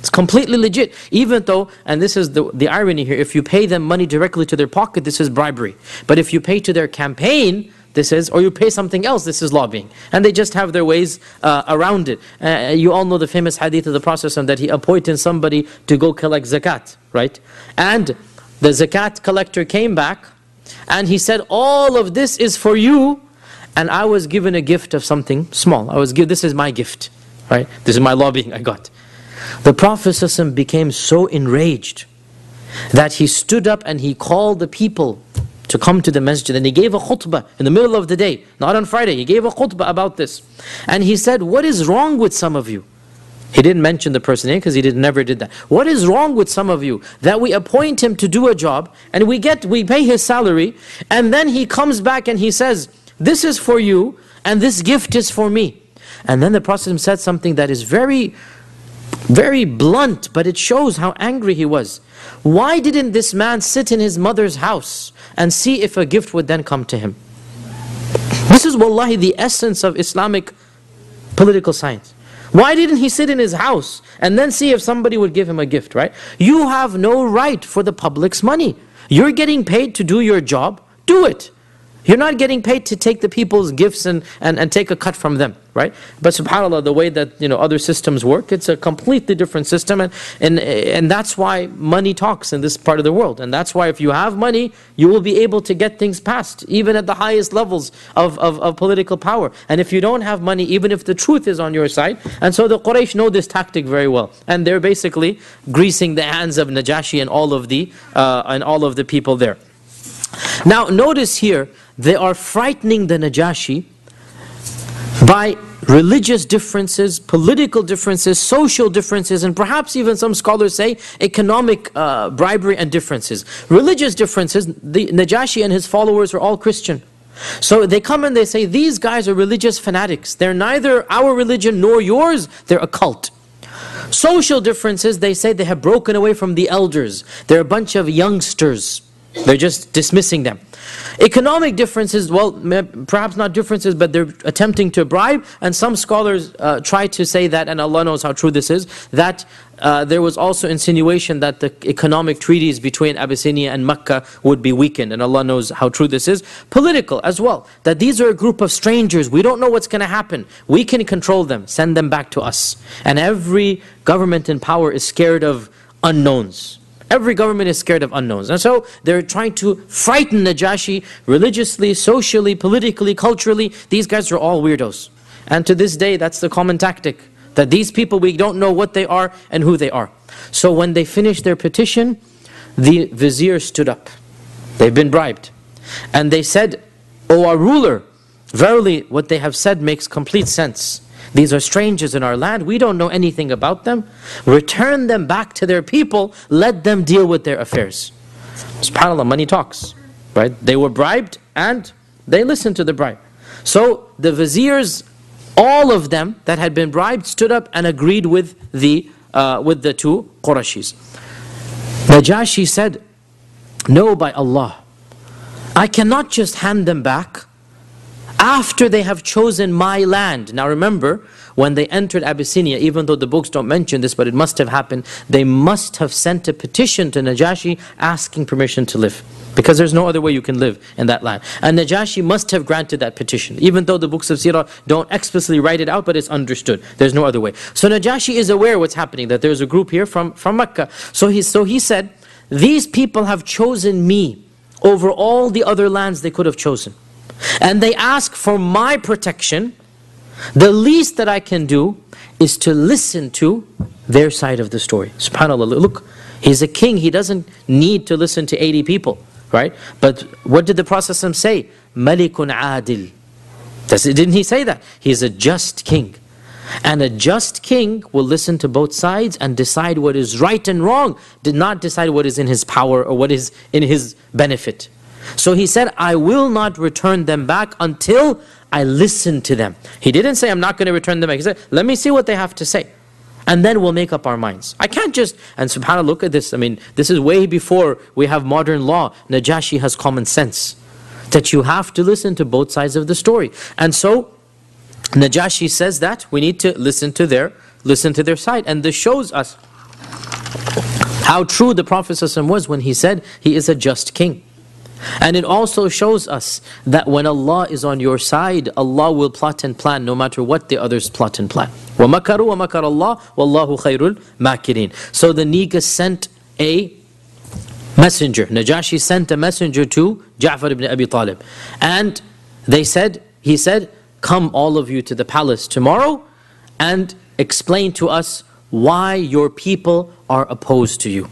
It's completely legit. Even though, and this is the, the irony here, if you pay them money directly to their pocket, this is bribery. But if you pay to their campaign, this is, or you pay something else, this is lobbying. And they just have their ways uh, around it. Uh, you all know the famous hadith of the Prophet that he appointed somebody to go collect zakat, right? And the zakat collector came back and he said, all of this is for you. And I was given a gift of something small. I was given, this is my gift, right? This is my lobbying I got. The Prophet became so enraged that he stood up and he called the people to come to the masjid and he gave a khutbah in the middle of the day, not on Friday. He gave a khutbah about this. And he said, What is wrong with some of you? He didn't mention the person name because he did, never did that. What is wrong with some of you that we appoint him to do a job and we get we pay his salary and then he comes back and he says, "This is for you and this gift is for me." And then the Prophet said something that is very very blunt, but it shows how angry he was. Why didn't this man sit in his mother's house and see if a gift would then come to him? This is wallahi the essence of Islamic political science. Why didn't he sit in his house and then see if somebody would give him a gift, right? You have no right for the public's money. You're getting paid to do your job, do it. You're not getting paid to take the people's gifts and, and, and take a cut from them, right? But subhanAllah, the way that you know other systems work, it's a completely different system. And, and, and that's why money talks in this part of the world. And that's why if you have money, you will be able to get things passed, even at the highest levels of, of, of political power. And if you don't have money, even if the truth is on your side. And so the Quraysh know this tactic very well. And they're basically greasing the hands of Najashi and all of the, uh, and all of the people there. Now notice here they are frightening the Najashi by religious differences, political differences, social differences, and perhaps even some scholars say economic uh, bribery and differences. Religious differences, the Najashi and his followers are all Christian. So they come and they say, these guys are religious fanatics. They're neither our religion nor yours, they're a cult. Social differences, they say they have broken away from the elders. They're a bunch of youngsters They're just dismissing them. Economic differences, well, perhaps not differences, but they're attempting to bribe. And some scholars uh, try to say that, and Allah knows how true this is, that uh, there was also insinuation that the economic treaties between Abyssinia and Mecca would be weakened. And Allah knows how true this is. Political as well, that these are a group of strangers. We don't know what's going to happen. We can control them, send them back to us. And every government in power is scared of unknowns. Every government is scared of unknowns. And so they're trying to frighten Najashi religiously, socially, politically, culturally. These guys are all weirdos. And to this day, that's the common tactic. That these people, we don't know what they are and who they are. So when they finished their petition, the vizier stood up. They've been bribed. And they said, O our ruler, verily what they have said makes complete sense. These are strangers in our land. We don't know anything about them. Return them back to their people. Let them deal with their affairs. SubhanAllah, money talks. Right? They were bribed and they listened to the bribe. So the viziers, all of them that had been bribed, stood up and agreed with the, uh, with the two Qurashis. Najashi said, No, by Allah, I cannot just hand them back after they have chosen my land. Now remember, when they entered Abyssinia, even though the books don't mention this, but it must have happened, they must have sent a petition to Najashi asking permission to live. Because there's no other way you can live in that land. And Najashi must have granted that petition, even though the books of Sirah don't explicitly write it out, but it's understood. There's no other way. So Najashi is aware what's happening, that there's a group here from, from Mecca. So he, so he said, these people have chosen me over all the other lands they could have chosen and they ask for my protection, the least that I can do is to listen to their side of the story. SubhanAllah, look, he's a king, he doesn't need to listen to 80 people, right? But what did the Prophet say? Malikun adil. Didn't he say that? He's a just king. And a just king will listen to both sides and decide what is right and wrong, did not decide what is in his power or what is in his benefit. So he said, I will not return them back until I listen to them. He didn't say, I'm not going to return them back. He said, let me see what they have to say. And then we'll make up our minds. I can't just, and subhanAllah, look at this. I mean, this is way before we have modern law. Najashi has common sense. That you have to listen to both sides of the story. And so, Najashi says that we need to listen to their, listen to their side. And this shows us how true the Prophet was when he said he is a just king. And it also shows us that when Allah is on your side, Allah will plot and plan no matter what the others plot and plan. وَمَكَرُوا وَمَكَرَ اللَّهُ وَاللَّهُ خَيْرُ الْمَاكِرِينَ So the Negus sent a messenger. Najashi sent a messenger to Ja'far ibn Abi Talib. And they said, he said, come all of you to the palace tomorrow and explain to us why your people are opposed to you.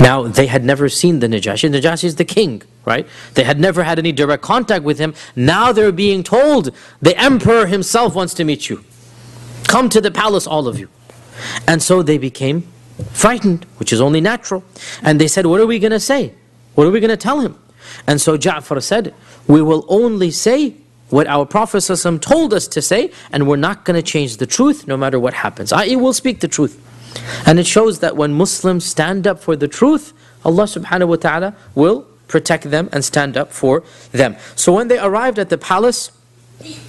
Now, they had never seen the Najashi. Najashi is the king, right? They had never had any direct contact with him. Now they're being told, the emperor himself wants to meet you. Come to the palace, all of you. And so they became frightened, which is only natural. And they said, what are we going to say? What are we going to tell him? And so Ja'far said, we will only say what our Prophet told us to say, and we're not going to change the truth no matter what happens. I will speak the truth. And it shows that when Muslims stand up for the truth, Allah subhanahu wa ta'ala will protect them and stand up for them. So when they arrived at the palace,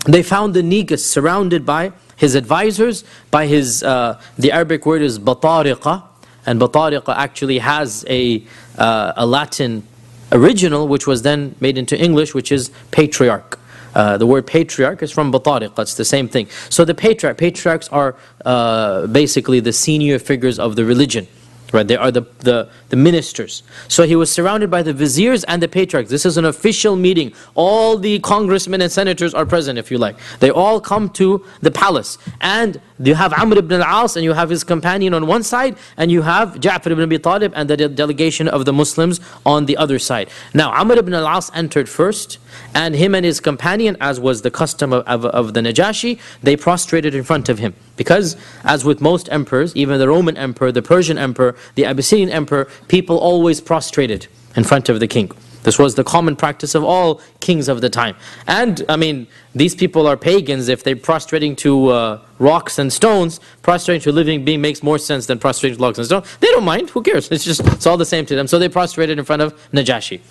they found the Negus surrounded by his advisors, by his, uh, the Arabic word is batariqa, and batariqa actually has a, uh, a Latin original, which was then made into English, which is patriarch. Uh, the word patriarch is from batariq, it's the same thing. So the patriarch, patriarchs are uh, basically the senior figures of the religion. Right, they are the, the, the ministers. So he was surrounded by the viziers and the patriarchs. This is an official meeting. All the congressmen and senators are present, if you like. They all come to the palace. And you have Amr ibn al-As and you have his companion on one side, and you have Ja'far ibn Abi Talib and the de delegation of the Muslims on the other side. Now, Amr ibn al-As entered first, and him and his companion, as was the custom of, of, of the Najashi, they prostrated in front of him. Because, as with most emperors, even the Roman emperor, the Persian emperor, the Abyssinian emperor, people always prostrated in front of the king. This was the common practice of all kings of the time. And, I mean, these people are pagans. If they're prostrating to uh, rocks and stones, prostrating to a living being makes more sense than prostrating to rocks and stones. They don't mind. Who cares? It's just, it's all the same to them. So they prostrated in front of Najashi.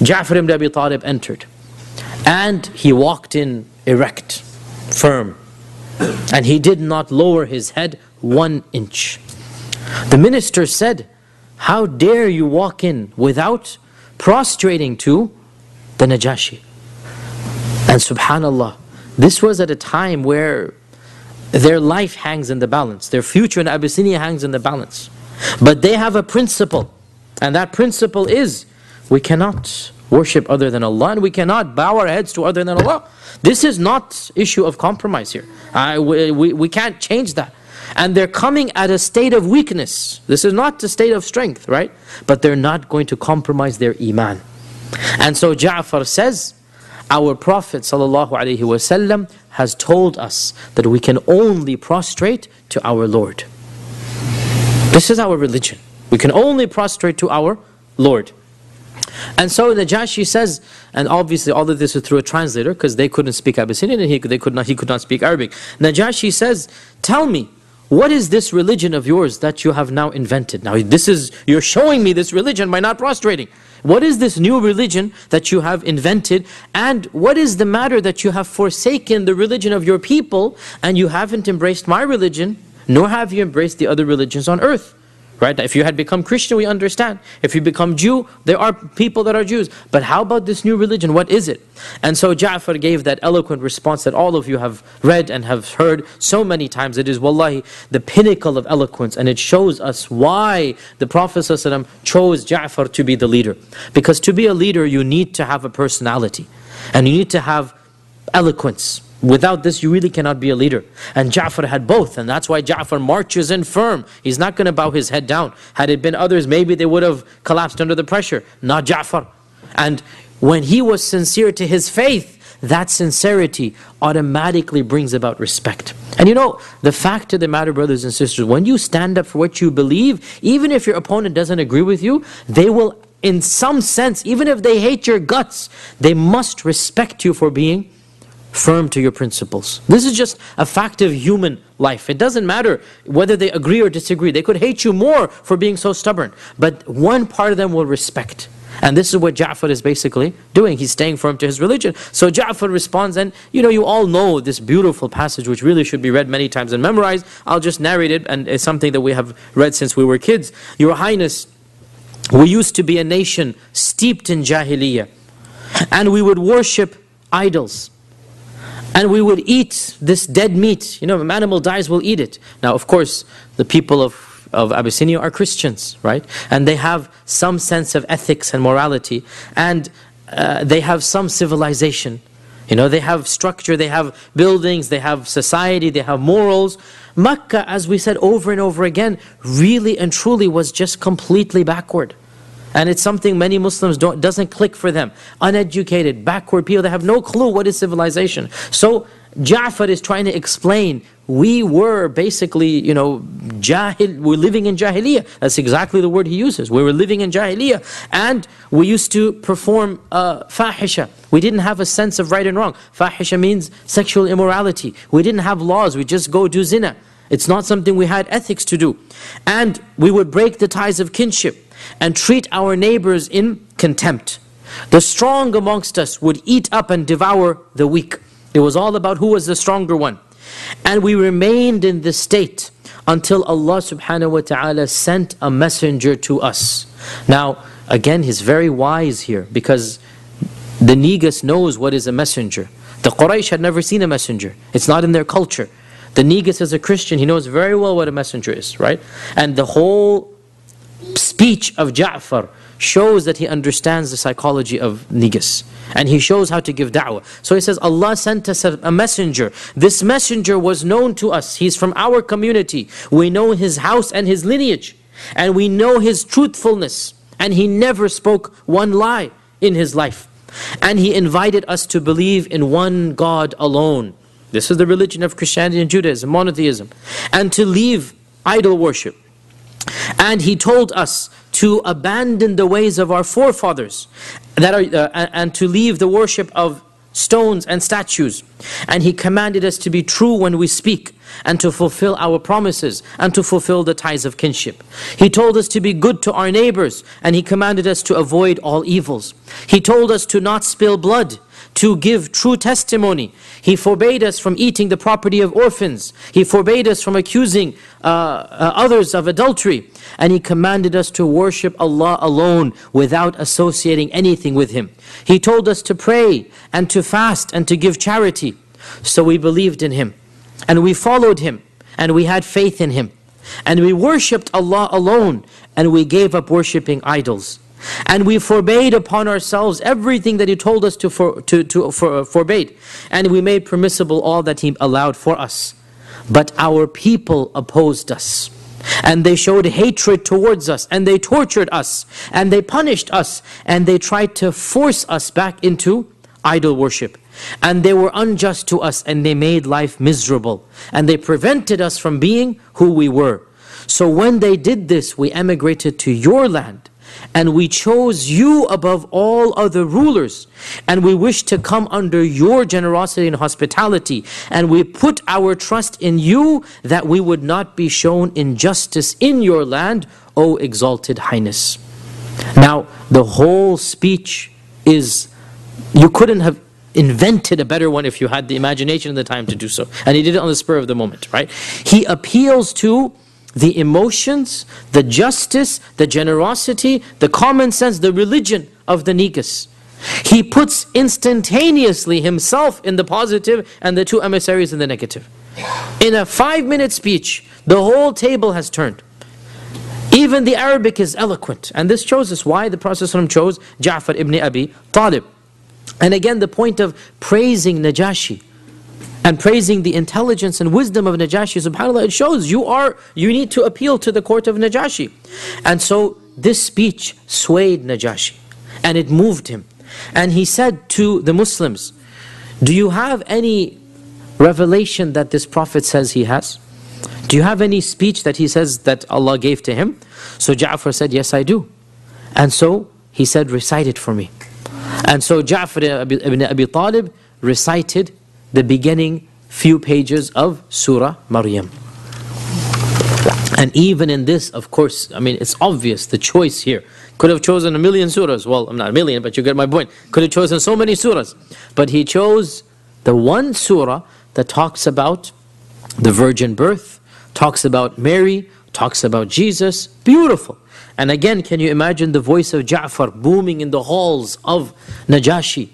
Ja'far ibn Abi Talib entered. And he walked in erect, firm. And he did not lower his head one inch. The minister said, How dare you walk in without prostrating to the Najashi. And subhanAllah, this was at a time where their life hangs in the balance, their future in Abyssinia hangs in the balance. But they have a principle, and that principle is we cannot worship other than Allah and we cannot bow our heads to other than Allah. This is not issue of compromise here. I, we, we, we can't change that. And they're coming at a state of weakness. This is not a state of strength, right? But they're not going to compromise their iman. And so Ja'far says, our Prophet ﷺ has told us that we can only prostrate to our Lord. This is our religion. We can only prostrate to our Lord. And so Najashi says, and obviously all of this is through a translator because they couldn't speak Abyssinian and he, they could not, he could not speak Arabic. Najashi says, tell me, what is this religion of yours that you have now invented? Now this is, you're showing me this religion by not prostrating. What is this new religion that you have invented? And what is the matter that you have forsaken the religion of your people and you haven't embraced my religion, nor have you embraced the other religions on earth? Right? If you had become Christian, we understand. If you become Jew, there are people that are Jews. But how about this new religion? What is it? And so Ja'far gave that eloquent response that all of you have read and have heard so many times. It is wallahi the pinnacle of eloquence and it shows us why the Prophet chose Ja'far to be the leader. Because to be a leader, you need to have a personality. And you need to have eloquence. Without this, you really cannot be a leader. And Ja'far had both, and that's why Ja'far marches in firm. He's not going to bow his head down. Had it been others, maybe they would have collapsed under the pressure. Not Ja'far. And when he was sincere to his faith, that sincerity automatically brings about respect. And you know, the fact of the matter, brothers and sisters, when you stand up for what you believe, even if your opponent doesn't agree with you, they will, in some sense, even if they hate your guts, they must respect you for being firm to your principles. This is just a fact of human life. It doesn't matter whether they agree or disagree. They could hate you more for being so stubborn. But one part of them will respect. And this is what Ja'far is basically doing. He's staying firm to his religion. So Ja'far responds, and you know, you all know this beautiful passage, which really should be read many times and memorized. I'll just narrate it, and it's something that we have read since we were kids. Your Highness, we used to be a nation steeped in Jahiliyyah, and we would worship idols. And we would eat this dead meat. You know, if an animal dies, we'll eat it. Now, of course, the people of, of Abyssinia are Christians, right? And they have some sense of ethics and morality. And uh, they have some civilization. You know, they have structure, they have buildings, they have society, they have morals. Makkah, as we said over and over again, really and truly was just completely backward. And it's something many Muslims don't doesn't click for them. Uneducated, backward people, they have no clue what is civilization. So Ja'far is trying to explain, we were basically, you know, jahil, we're living in jahiliyyah. That's exactly the word he uses. We were living in jahiliyyah. And we used to perform uh, fahisha. We didn't have a sense of right and wrong. Fahisha means sexual immorality. We didn't have laws, we just go do zina. It's not something we had ethics to do. And we would break the ties of kinship and treat our neighbors in contempt. The strong amongst us would eat up and devour the weak. It was all about who was the stronger one. And we remained in this state until Allah subhanahu wa ta'ala sent a messenger to us. Now, again, he's very wise here because the Negus knows what is a messenger. The Quraysh had never seen a messenger. It's not in their culture. The Negus is a Christian. He knows very well what a messenger is, right? And the whole speech of Ja'far shows that he understands the psychology of Negus. And he shows how to give da'wah. So he says, Allah sent us a messenger. This messenger was known to us. He's from our community. We know his house and his lineage. And we know his truthfulness. And he never spoke one lie in his life. And he invited us to believe in one God alone. This is the religion of Christianity and Judaism, monotheism. And to leave idol worship. And he told us to abandon the ways of our forefathers that are, uh, and to leave the worship of stones and statues. And He commanded us to be true when we speak and to fulfill our promises and to fulfill the ties of kinship. He told us to be good to our neighbors and He commanded us to avoid all evils. He told us to not spill blood to give true testimony. He forbade us from eating the property of orphans. He forbade us from accusing uh, uh, others of adultery. And He commanded us to worship Allah alone without associating anything with Him. He told us to pray and to fast and to give charity. So we believed in Him and we followed Him and we had faith in Him. And we worshipped Allah alone and we gave up worshipping idols. And we forbade upon ourselves everything that He told us to, for, to, to for, uh, forbade. And we made permissible all that He allowed for us. But our people opposed us. And they showed hatred towards us. And they tortured us. And they punished us. And they tried to force us back into idol worship. And they were unjust to us and they made life miserable. And they prevented us from being who we were. So when they did this, we emigrated to your land and we chose you above all other rulers, and we wish to come under your generosity and hospitality, and we put our trust in you that we would not be shown injustice in your land, O exalted highness. Now, the whole speech is, you couldn't have invented a better one if you had the imagination and the time to do so. And he did it on the spur of the moment, right? He appeals to the emotions, the justice, the generosity, the common sense, the religion of the Negus. He puts instantaneously himself in the positive and the two emissaries in the negative. In a five minute speech, the whole table has turned. Even the Arabic is eloquent. And this shows us why the Prophet chose Ja'far ibn Abi Talib. And again, the point of praising Najashi and praising the intelligence and wisdom of Najashi, subhanAllah, it shows you are, you need to appeal to the court of Najashi. And so this speech swayed Najashi and it moved him. And he said to the Muslims, do you have any revelation that this prophet says he has? Do you have any speech that he says that Allah gave to him? So Ja'far said, yes I do. And so he said, recite it for me. And so Ja'far ibn Abi Talib recited the beginning few pages of Surah Maryam. And even in this, of course, I mean, it's obvious the choice here. Could have chosen a million surahs. Well, I'm not a million, but you get my point. Could have chosen so many surahs. But he chose the one surah that talks about the virgin birth, talks about Mary, talks about Jesus. Beautiful. And again, can you imagine the voice of Ja'far booming in the halls of Najashi?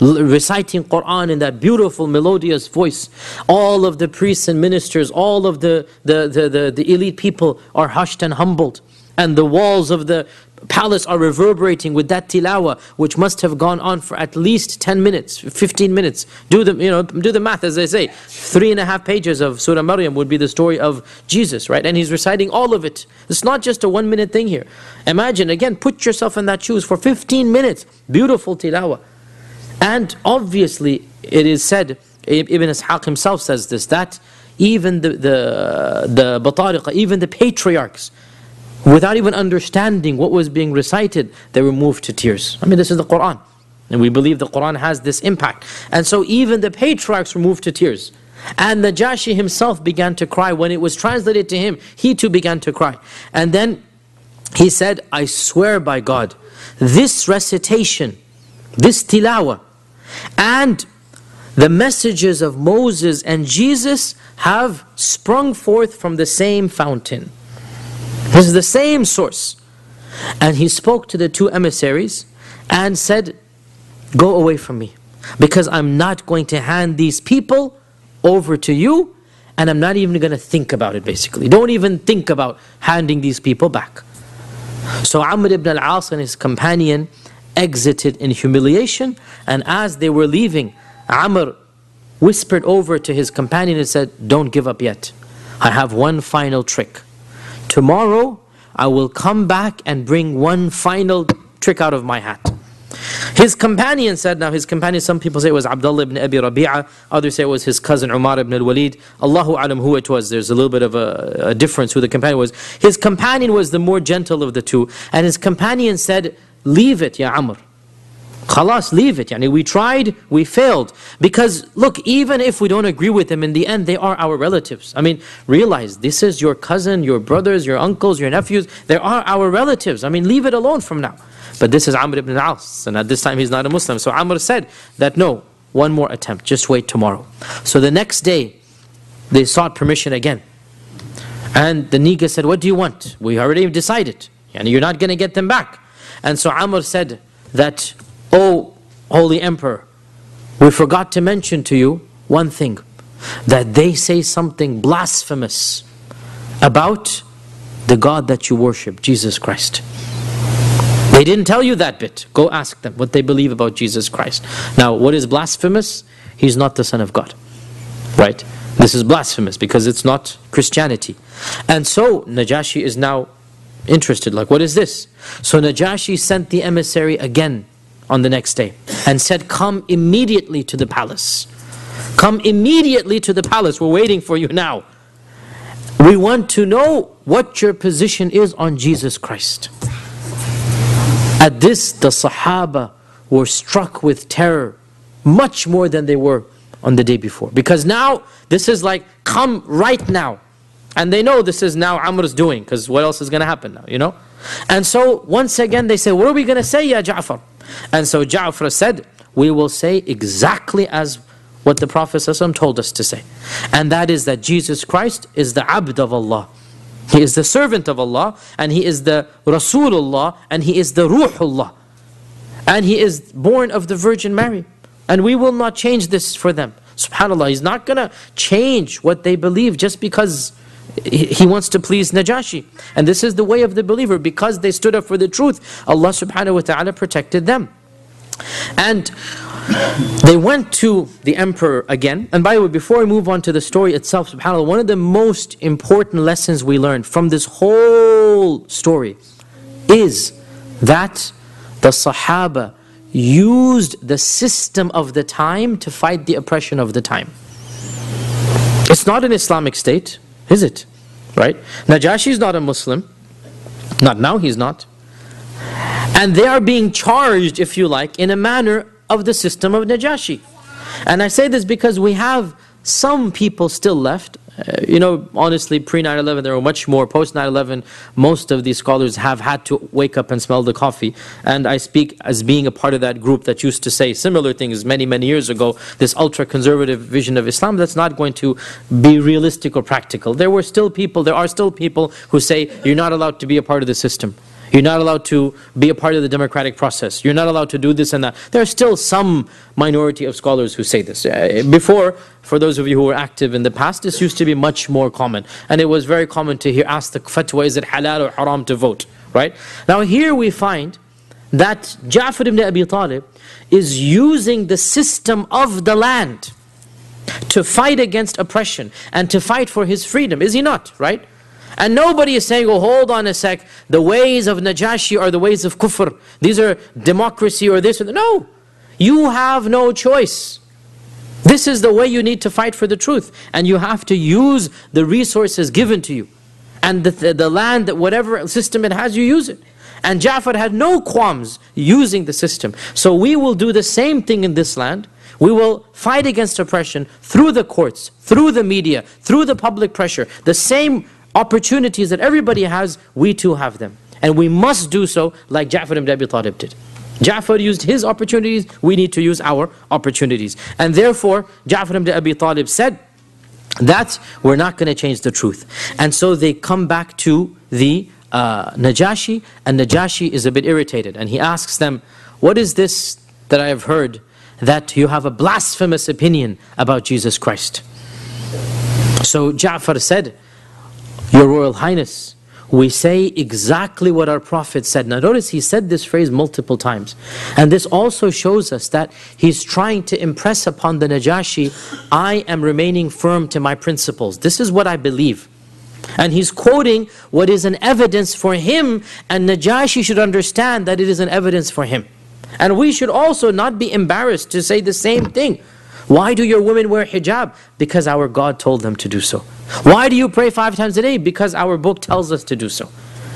Reciting Quran in that beautiful melodious voice. All of the priests and ministers, all of the, the, the, the, the elite people are hushed and humbled. And the walls of the palace are reverberating with that tilawa, which must have gone on for at least 10 minutes, 15 minutes. Do the, you know, do the math, as they say. Three and a half pages of Surah Maryam would be the story of Jesus, right? And he's reciting all of it. It's not just a one minute thing here. Imagine, again, put yourself in that shoes for 15 minutes. Beautiful tilawa. And obviously, it is said, Ibn Ishaq himself says this, that even the, the, the Batariqa, even the patriarchs, without even understanding what was being recited, they were moved to tears. I mean, this is the Quran. And we believe the Quran has this impact. And so even the patriarchs were moved to tears. And Najashi himself began to cry. When it was translated to him, he too began to cry. And then he said, I swear by God, this recitation, this tilawah, and the messages of Moses and Jesus have sprung forth from the same fountain. This is the same source. And he spoke to the two emissaries and said, Go away from me, because I'm not going to hand these people over to you, and I'm not even going to think about it, basically. Don't even think about handing these people back. So Amr ibn al-As and his companion exited in humiliation. And as they were leaving, Amr whispered over to his companion and said, Don't give up yet. I have one final trick. Tomorrow, I will come back and bring one final trick out of my hat. His companion said, now his companion, some people say it was Abdullah ibn Abi Rabi'a, others say it was his cousin Umar ibn al-Walid. Allahu alam who it was. There's a little bit of a, a difference who the companion was. His companion was the more gentle of the two. And his companion said, leave it, Ya Amr. Khalas, leave it. Yani we tried, we failed. Because look, even if we don't agree with them, in the end, they are our relatives. I mean, realize this is your cousin, your brothers, your uncles, your nephews. They are our relatives. I mean, leave it alone from now. But this is Amr ibn al-As, and at this time he's not a Muslim. So Amr said that no, one more attempt, just wait tomorrow. So the next day, they sought permission again. And the Niga said, what do you want? We already decided. And you're not going to get them back. And so Amr said that, Oh, Holy Emperor, we forgot to mention to you one thing, that they say something blasphemous about the God that you worship, Jesus Christ. They didn't tell you that bit. Go ask them what they believe about Jesus Christ. Now, what is blasphemous? He's not the Son of God. Right? This is blasphemous because it's not Christianity. And so, Najashi is now interested. Like, what is this? So, Najashi sent the emissary again on the next day and said, Come immediately to the palace. Come immediately to the palace. We're waiting for you now. We want to know what your position is on Jesus Christ. At this, the Sahaba were struck with terror much more than they were on the day before. Because now, this is like, come right now. And they know this is now Amr's doing, because what else is going to happen now, you know? And so, once again, they say, what are we going to say, Ya Ja'far? And so Ja'far said, we will say exactly as what the Prophet ﷺ told us to say. And that is that Jesus Christ is the abd of Allah. He is the servant of Allah, and He is the Rasulullah, and He is the Ruhullah. And He is born of the Virgin Mary. And we will not change this for them. SubhanAllah, He's not going to change what they believe just because he wants to please Najashi. And this is the way of the believer. Because they stood up for the truth, Allah subhanahu wa ta'ala protected them. And they went to the emperor again. And by the way, before I move on to the story itself, subhanAllah, one of the most important lessons we learned from this whole story is that the Sahaba used the system of the time to fight the oppression of the time. It's not an Islamic state. Is it? Right? Najashi is not a Muslim. Not now, he's not. And they are being charged, if you like, in a manner of the system of Najashi. And I say this because we have some people still left uh, you know, honestly, pre 9 11, there were much more. Post 9 11, most of these scholars have had to wake up and smell the coffee. And I speak as being a part of that group that used to say similar things many, many years ago. This ultra conservative vision of Islam that's not going to be realistic or practical. There were still people, there are still people who say you're not allowed to be a part of the system. You're not allowed to be a part of the democratic process. You're not allowed to do this and that. There are still some minority of scholars who say this. Uh, before, for those of you who were active in the past, this used to be much more common. And it was very common to hear ask the fatwa, is it halal or haram to vote? Right? Now here we find that Ja'far ibn Abi Talib is using the system of the land to fight against oppression and to fight for his freedom. Is he not? Right? And nobody is saying, oh, hold on a sec, the ways of Najashi are the ways of kufr. These are democracy or this. No. You have no choice. This is the way you need to fight for the truth. And you have to use the resources given to you. And the, the, the land, that whatever system it has, you use it. And Ja'far had no qualms using the system. So we will do the same thing in this land. We will fight against oppression through the courts, through the media, through the public pressure. The same opportunities that everybody has, we too have them. And we must do so like Ja'far ibn Abi Talib did. Ja'far used his opportunities, we need to use our opportunities. And therefore, Ja'far ibn Abi Talib said that we're not going to change the truth. And so they come back to the uh, Najashi, and Najashi is a bit irritated. And he asks them, what is this that I have heard that you have a blasphemous opinion about Jesus Christ? So Ja'far said, your Royal Highness, we say exactly what our Prophet said. Now notice he said this phrase multiple times. And this also shows us that he's trying to impress upon the Najashi, I am remaining firm to my principles. This is what I believe. And he's quoting what is an evidence for him, and Najashi should understand that it is an evidence for him. And we should also not be embarrassed to say the same thing. Why do your women wear hijab? Because our God told them to do so. Why do you pray five times a day? Because our book tells us to do so.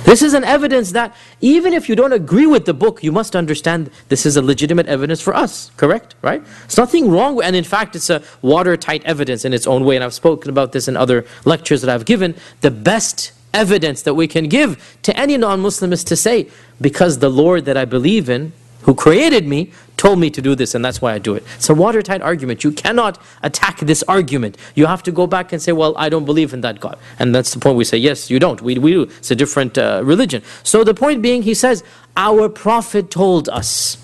This is an evidence that even if you don't agree with the book, you must understand this is a legitimate evidence for us, correct? Right? It's nothing wrong, and in fact, it's a watertight evidence in its own way, and I've spoken about this in other lectures that I've given. The best evidence that we can give to any non Muslim is to say, because the Lord that I believe in, who created me, told me to do this, and that's why I do it. It's a watertight argument. You cannot attack this argument. You have to go back and say, well, I don't believe in that God. And that's the point we say, yes, you don't. We, we do. It's a different uh, religion. So the point being, he says, our Prophet told us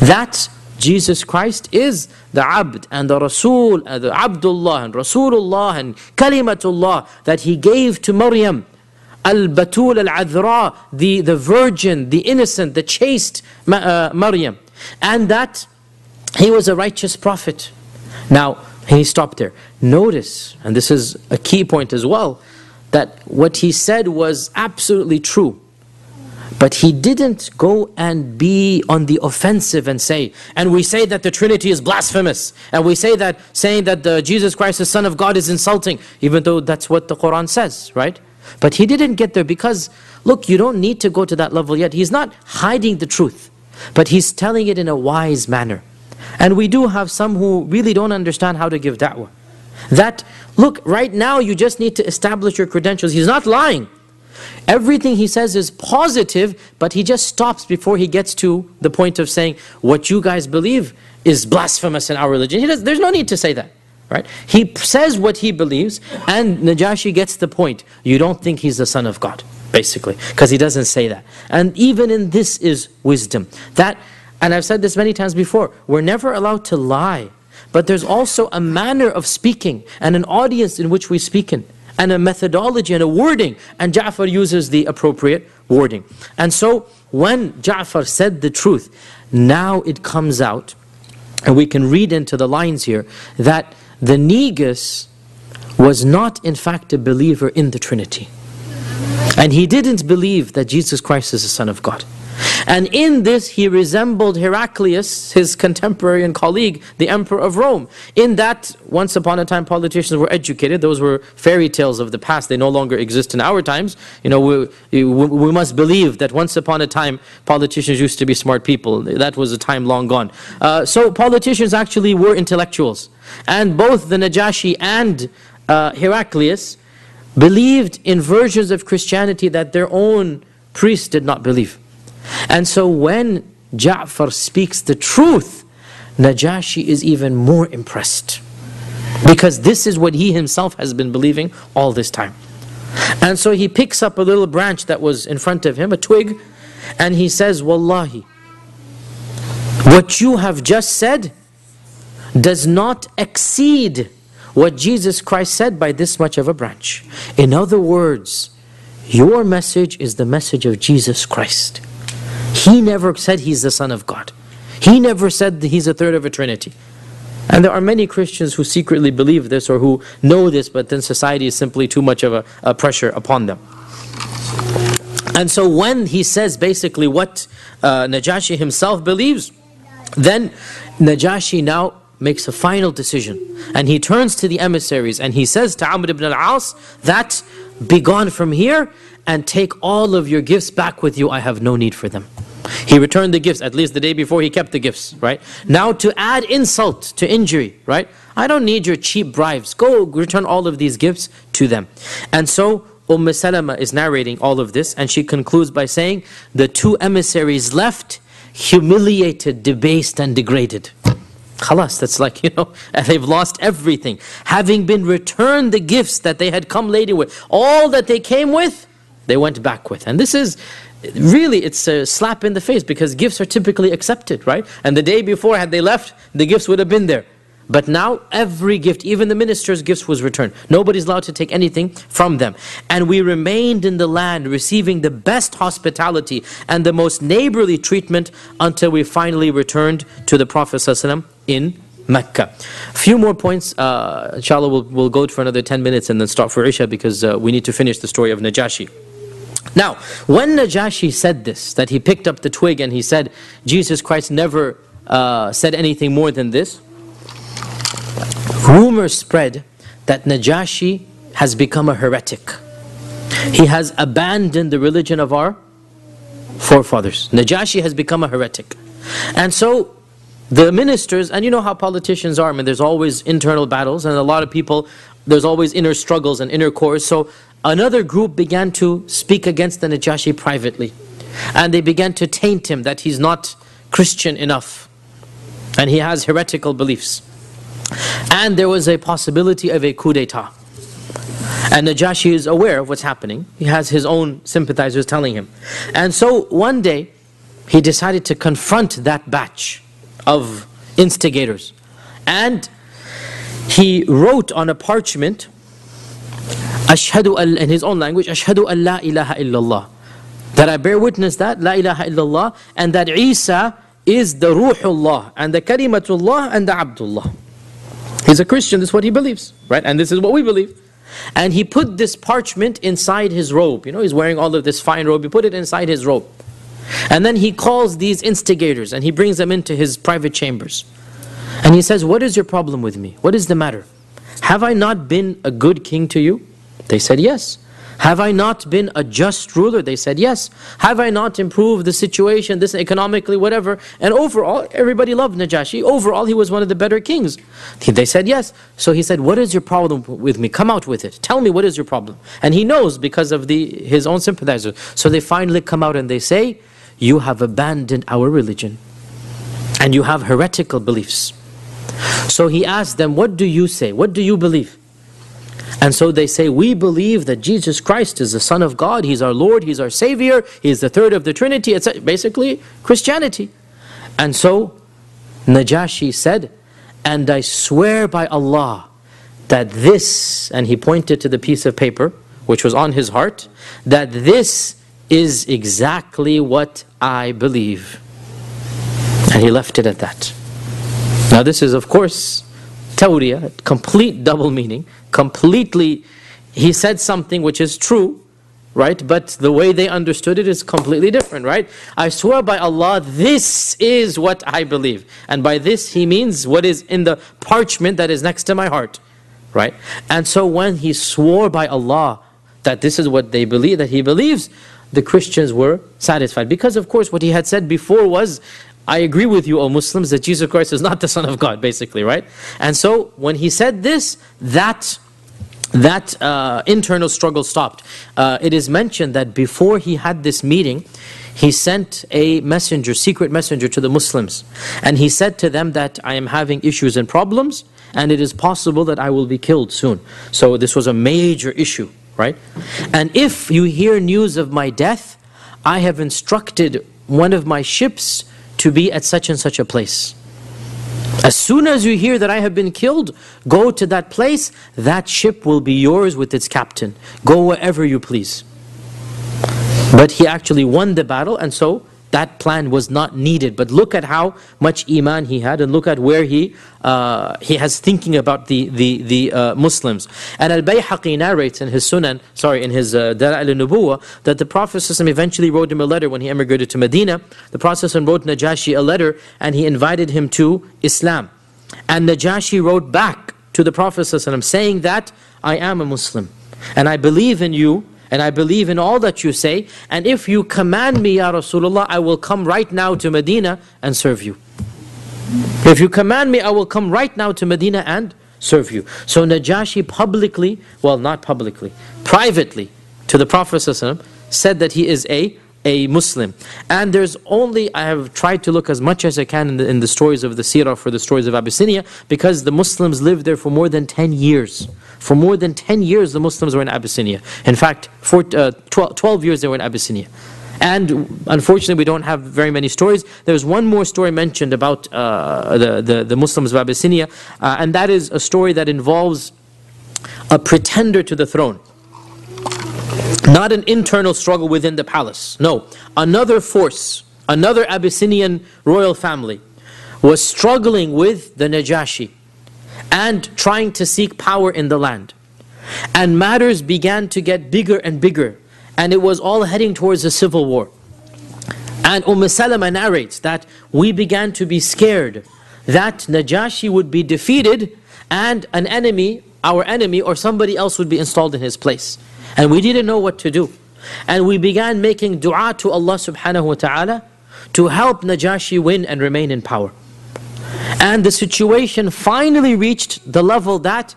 that Jesus Christ is the Abd and the Rasul, and the Abdullah and Rasulullah and Kalimatullah that he gave to Maryam Al-Batul Al-Adhra, the, the virgin, the innocent, the chaste uh, Maryam. And that he was a righteous prophet. Now, he stopped there. Notice, and this is a key point as well, that what he said was absolutely true. But he didn't go and be on the offensive and say, and we say that the Trinity is blasphemous, and we say that saying that the Jesus Christ, the Son of God, is insulting, even though that's what the Quran says, right? But he didn't get there because, look, you don't need to go to that level yet. He's not hiding the truth, but he's telling it in a wise manner. And we do have some who really don't understand how to give da'wah. That, look, right now you just need to establish your credentials. He's not lying. Everything he says is positive, but he just stops before he gets to the point of saying, what you guys believe is blasphemous in our religion. He Does, there's no need to say that. Right? He says what he believes, and Najashi gets the point. You don't think he's the son of God, basically, because he doesn't say that. And even in this is wisdom. That, and I've said this many times before, we're never allowed to lie. But there's also a manner of speaking and an audience in which we speak in, and a methodology and a wording. And Ja'far uses the appropriate wording. And so when Ja'far said the truth, now it comes out, and we can read into the lines here, that the Negus was not in fact a believer in the Trinity. And he didn't believe that Jesus Christ is the Son of God. And in this, he resembled Heraclius, his contemporary and colleague, the emperor of Rome. In that, once upon a time, politicians were educated. Those were fairy tales of the past. They no longer exist in our times. You know, we, we must believe that once upon a time, politicians used to be smart people. That was a time long gone. Uh, so politicians actually were intellectuals. And both the Najashi and uh, Heraclius believed in versions of Christianity that their own priests did not believe. And so when Ja'far speaks the truth, Najashi is even more impressed. Because this is what he himself has been believing all this time. And so he picks up a little branch that was in front of him, a twig, and he says, Wallahi, what you have just said does not exceed what Jesus Christ said by this much of a branch. In other words, your message is the message of Jesus Christ. He never said he's the Son of God. He never said he's a third of a Trinity. And there are many Christians who secretly believe this or who know this, but then society is simply too much of a, a pressure upon them. And so when he says basically what uh, Najashi himself believes, then Najashi now makes a final decision. And he turns to the emissaries and he says to Amr ibn al-As that, be gone from here and take all of your gifts back with you. I have no need for them. He returned the gifts, at least the day before he kept the gifts, right? Now to add insult to injury, right? I don't need your cheap bribes. Go return all of these gifts to them. And so Umm Salama is narrating all of this and she concludes by saying, the two emissaries left humiliated, debased and degraded. Khalas, that's like, you know, they've lost everything. Having been returned the gifts that they had come laden with, all that they came with, they went back with. And this is really it's a slap in the face because gifts are typically accepted, right? And the day before, had they left, the gifts would have been there. But now every gift, even the minister's gifts was returned. Nobody's allowed to take anything from them. And we remained in the land receiving the best hospitality and the most neighborly treatment until we finally returned to the Prophet ﷺ in Mecca. A few more points, uh, inshallah we'll, we'll go for another 10 minutes and then stop for Isha because uh, we need to finish the story of Najashi. Now, when Najashi said this, that he picked up the twig and he said, Jesus Christ never uh, said anything more than this, rumors spread that Najashi has become a heretic. He has abandoned the religion of our forefathers. Najashi has become a heretic. And so the ministers, and you know how politicians are, I mean, there's always internal battles, and a lot of people, there's always inner struggles and inner cores. So another group began to speak against the Najashi privately. And they began to taint him that he's not Christian enough. And he has heretical beliefs. And there was a possibility of a coup d'etat. And Najashi is aware of what's happening. He has his own sympathizers telling him. And so one day, he decided to confront that batch of instigators. And he wrote on a parchment, Ashhadu in his own language, Ashhadu an la ilaha illallah. That I bear witness that, la ilaha illallah, and that Isa is the Ruhullah, and the Kalimatullah, and the Abdullah. He's a Christian, this is what he believes, right? And this is what we believe. And he put this parchment inside his robe. You know, he's wearing all of this fine robe. He put it inside his robe. And then he calls these instigators and he brings them into his private chambers. And he says, What is your problem with me? What is the matter? Have I not been a good king to you? They said, Yes. Have I not been a just ruler? They said, Yes. Have I not improved the situation, this economically, whatever? And overall, everybody loved Najashi. Overall, he was one of the better kings. They said, Yes. So he said, What is your problem with me? Come out with it. Tell me what is your problem. And he knows because of the his own sympathizers. So they finally come out and they say, You have abandoned our religion. And you have heretical beliefs. So he asked them, What do you say? What do you believe? And so they say, we believe that Jesus Christ is the Son of God, He's our Lord, He's our Savior, He's the third of the Trinity, it's basically Christianity. And so Najashi said, and I swear by Allah that this, and he pointed to the piece of paper which was on his heart, that this is exactly what I believe. And he left it at that. Now this is of course tawriya, complete double meaning, completely, he said something which is true, right? But the way they understood it is completely different, right? I swear by Allah, this is what I believe. And by this, he means what is in the parchment that is next to my heart, right? And so when he swore by Allah that this is what they believe, that he believes, the Christians were satisfied. Because, of course, what he had said before was, I agree with you, O Muslims, that Jesus Christ is not the Son of God, basically, right? And so when he said this, that that uh, internal struggle stopped. Uh, it is mentioned that before he had this meeting, he sent a messenger, secret messenger to the Muslims. And he said to them that I am having issues and problems, and it is possible that I will be killed soon. So this was a major issue, right? And if you hear news of my death, I have instructed one of my ships to be at such and such a place. As soon as you hear that I have been killed, go to that place, that ship will be yours with its captain. Go wherever you please. But he actually won the battle, and so that plan was not needed. But look at how much iman he had, and look at where he uh, he has thinking about the the the uh, Muslims. And Al Bayhaqi narrates in his Sunan, sorry, in his uh, al that the Prophet eventually wrote him a letter when he emigrated to Medina. The Prophet wrote Najashi a letter, and he invited him to Islam. And Najashi wrote back to the Prophet saying that I am a Muslim, and I believe in you and I believe in all that you say. And if you command me, Ya Rasulullah, I will come right now to Medina and serve you. If you command me, I will come right now to Medina and serve you. So Najashi publicly, well, not publicly, privately to the Prophet said that he is a a Muslim. And there's only, I have tried to look as much as I can in the, in the stories of the Sirah for the stories of Abyssinia, because the Muslims lived there for more than 10 years. For more than 10 years, the Muslims were in Abyssinia. In fact, for uh, 12, 12 years they were in Abyssinia. And unfortunately, we don't have very many stories. There's one more story mentioned about uh, the, the, the, Muslims of Abyssinia, uh, and that is a story that involves a pretender to the throne. Not an internal struggle within the palace. No. Another force, another Abyssinian royal family was struggling with the Najashi and trying to seek power in the land. And matters began to get bigger and bigger. and it was all heading towards a civil war. And Umm Salama narrates that we began to be scared that Najashi would be defeated and an enemy, our enemy, or somebody else would be installed in his place. And we didn't know what to do. And we began making dua to Allah subhanahu wa ta'ala to help Najashi win and remain in power. And the situation finally reached the level that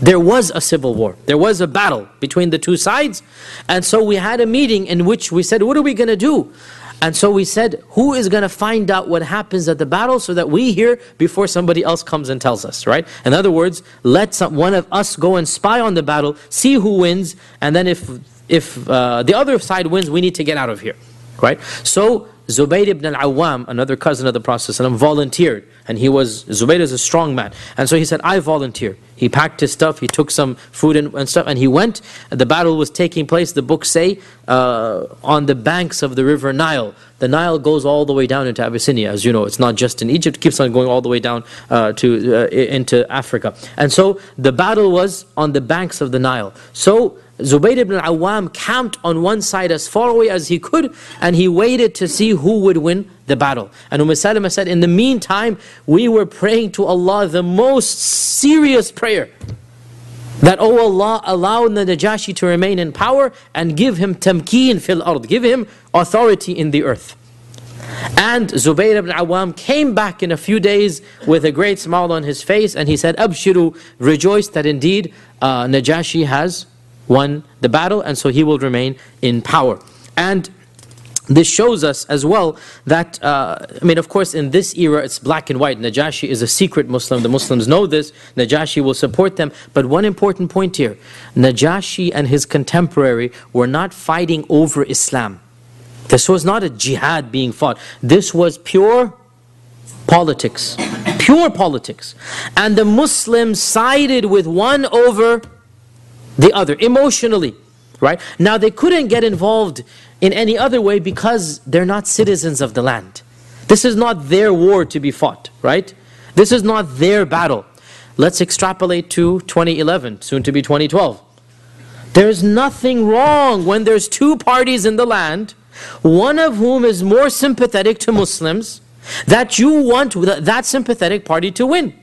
there was a civil war. There was a battle between the two sides. And so we had a meeting in which we said, what are we going to do? And so we said, who is going to find out what happens at the battle so that we hear before somebody else comes and tells us, right? In other words, let some, one of us go and spy on the battle, see who wins, and then if, if uh, the other side wins, we need to get out of here, right? So Zubayr ibn al-Awwam, another cousin of the Prophet volunteered. And he was, Zubayr is a strong man. And so he said, I volunteer. He packed his stuff, he took some food and, and stuff, and he went. The battle was taking place, the books say, uh, on the banks of the river Nile. The Nile goes all the way down into Abyssinia. As you know, it's not just in Egypt, it keeps on going all the way down uh, to uh, into Africa. And so the battle was on the banks of the Nile. So Zubayr ibn al-Awwam camped on one side as far away as he could and he waited to see who would win the battle. And Umm Salama said, in the meantime, we were praying to Allah the most serious prayer. That, oh Allah, allow the Najashi to remain in power and give him tamkeen fil ard, give him authority in the earth. And Zubayr ibn Awwam came back in a few days with a great smile on his face and he said, Abshiru, rejoice that indeed uh, Najashi has won the battle and so he will remain in power. And this shows us as well that, uh, I mean, of course, in this era, it's black and white. Najashi is a secret Muslim. The Muslims know this. Najashi will support them. But one important point here Najashi and his contemporary were not fighting over Islam. This was not a jihad being fought. This was pure politics. Pure politics. And the Muslims sided with one over the other, emotionally. Right? Now, they couldn't get involved in any other way because they're not citizens of the land. This is not their war to be fought, right? This is not their battle. Let's extrapolate to 2011, soon to be 2012. There's nothing wrong when there's two parties in the land, one of whom is more sympathetic to Muslims, that you want that sympathetic party to win.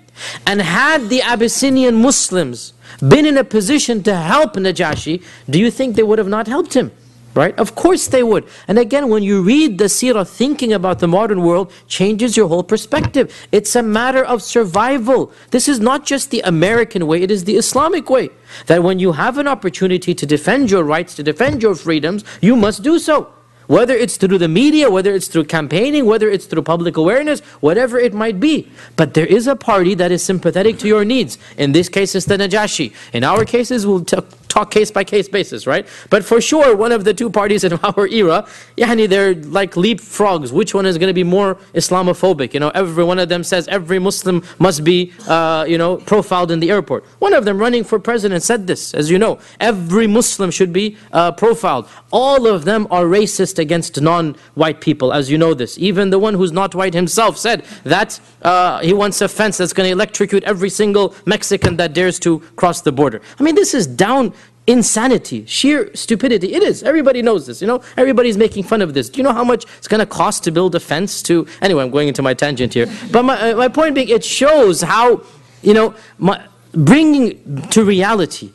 And had the Abyssinian Muslims been in a position to help Najashi, do you think they would have not helped him? Right? Of course they would. And again, when you read the seerah, thinking about the modern world changes your whole perspective. It's a matter of survival. This is not just the American way, it is the Islamic way. That when you have an opportunity to defend your rights, to defend your freedoms, you must do so. Whether it's through the media, whether it's through campaigning, whether it's through public awareness, whatever it might be. But there is a party that is sympathetic to your needs. In this case, it's the Najashi. In our cases, we'll talk case by case basis, right? But for sure, one of the two parties in our era, yani they're like leapfrogs. Which one is going to be more Islamophobic? You know, every one of them says every Muslim must be, uh, you know, profiled in the airport. One of them running for president said this, as you know. Every Muslim should be uh, profiled. All of them are racist against non-white people, as you know this. Even the one who's not white himself said that uh, he wants a fence that's going to electrocute every single Mexican that dares to cross the border. I mean, this is down insanity, sheer stupidity. It is. Everybody knows this. You know, everybody's making fun of this. Do you know how much it's going to cost to build a fence to? Anyway, I'm going into my tangent here. But my, uh, my point being, it shows how, you know, my, bringing to reality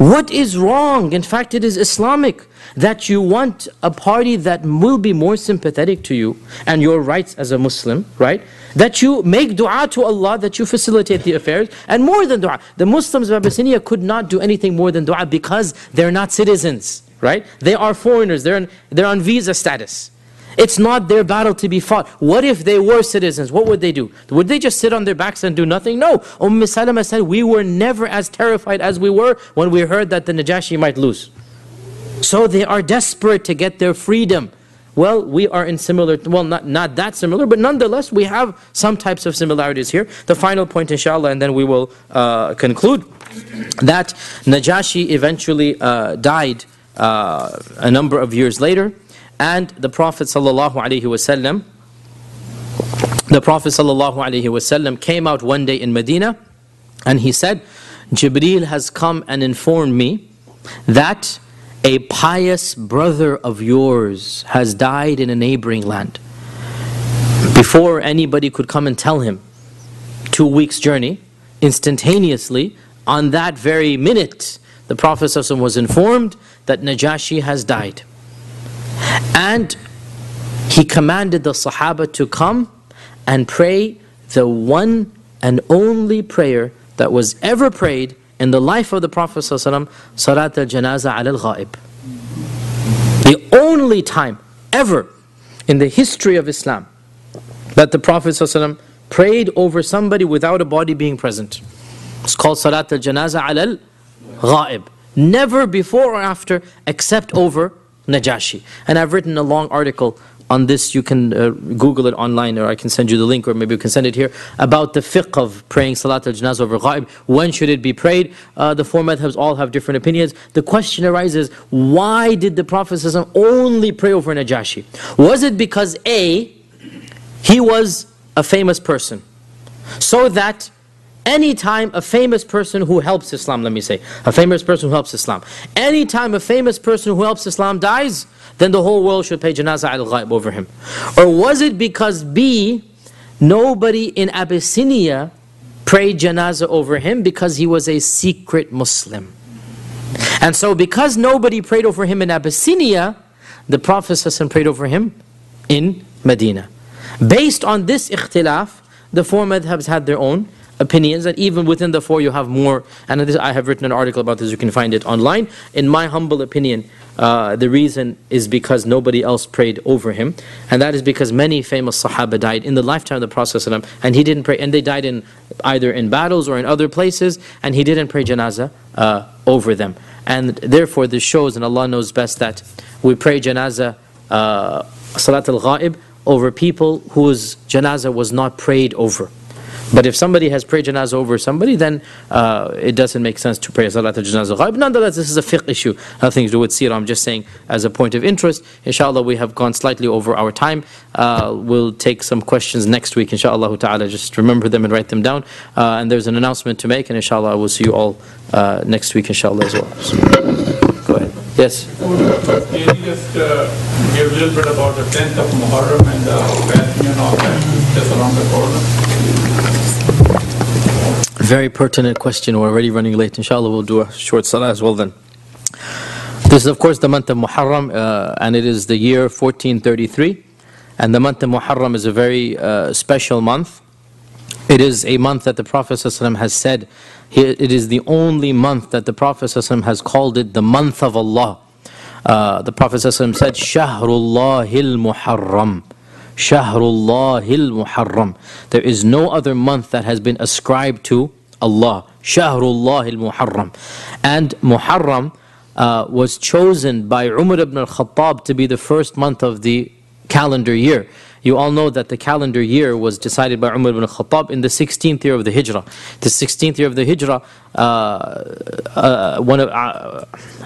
what is wrong. In fact, it is Islamic that you want a party that will be more sympathetic to you and your rights as a Muslim, right? That you make dua to Allah, that you facilitate the affairs, and more than dua. The Muslims of Abyssinia could not do anything more than dua because they're not citizens, right? They are foreigners, they're, they're on visa status. It's not their battle to be fought. What if they were citizens? What would they do? Would they just sit on their backs and do nothing? No. Umm Salama said, we were never as terrified as we were when we heard that the Najashi might lose. So they are desperate to get their freedom. Well, we are in similar, well, not, not that similar, but nonetheless, we have some types of similarities here. The final point, inshallah, and then we will uh, conclude, that Najashi eventually uh, died uh, a number of years later, and the Prophet wasallam, the Prophet wasallam came out one day in Medina, and he said, Jibreel has come and informed me that a pious brother of yours has died in a neighboring land. Before anybody could come and tell him, two weeks' journey, instantaneously, on that very minute, the Prophet was informed that Najashi has died. And he commanded the Sahaba to come and pray the one and only prayer that was ever prayed in the life of the Prophet ﷺ, Salat al Janaza al Ghaib. The only time ever in the history of Islam that the Prophet ﷺ prayed over somebody without a body being present. It's called Salat al Janaza al Ghaib. Never before or after except over Najashi. And I've written a long article on this, you can uh, Google it online, or I can send you the link, or maybe we can send it here, about the fiqh of praying Salat al Janazah over Ghaib. When should it be prayed? Uh, the four madhabs all have different opinions. The question arises why did the Prophet only pray over Najashi? Was it because A, he was a famous person, so that Anytime a famous person who helps Islam, let me say, a famous person who helps Islam, anytime a famous person who helps Islam dies, then the whole world should pay janazah al ghaib over him. Or was it because B, nobody in Abyssinia prayed janazah over him because he was a secret Muslim? And so because nobody prayed over him in Abyssinia, the Prophet prayed over him in Medina. Based on this ikhtilaf, the four madhabs had their own opinions, and even within the four you have more. And this, I have written an article about this, you can find it online. In my humble opinion, uh, the reason is because nobody else prayed over him. And that is because many famous Sahaba died in the lifetime of the Prophet and he didn't pray, and they died in either in battles or in other places, and he didn't pray janazah uh, over them. And therefore this shows, and Allah knows best, that we pray janazah, uh, salat al-ghaib, over people whose janazah was not prayed over. But if somebody has prayed janazah over somebody, then uh, it doesn't make sense to pray salat al-janazah ghaib. Nonetheless, this is a fiqh issue, nothing to do with seerah. I'm just saying as a point of interest. Inshallah, we have gone slightly over our time. Uh, we'll take some questions next week, inshallah ta'ala. Just remember them and write them down. Uh, and there's an announcement to make, and inshallah, we'll see you all uh, next week, inshallah, as well. So, go ahead. Yes? Can you just uh, give a little bit about the 10th of Muharram and the fasting and all that, just around the corner? Very pertinent question. We're already running late. Inshallah, we'll do a short salah as well then. This is, of course, the month of Muharram, uh, and it is the year 1433. And the month of Muharram is a very uh, special month. It is a month that the Prophet ﷺ has said, it is the only month that the Prophet ﷺ has called it the month of Allah. Uh, the Prophet ﷺ said, Shahrullahil Muharram. Shahrullahil Muharram. There is no other month that has been ascribed to Allah. Shahrullah al-Muharram. And Muharram uh, was chosen by Umar ibn al-Khattab to be the first month of the calendar year. You all know that the calendar year was decided by Umar ibn al-Khattab in the 16th year of the Hijrah. The 16th year of the Hijrah, uh, uh, one of uh,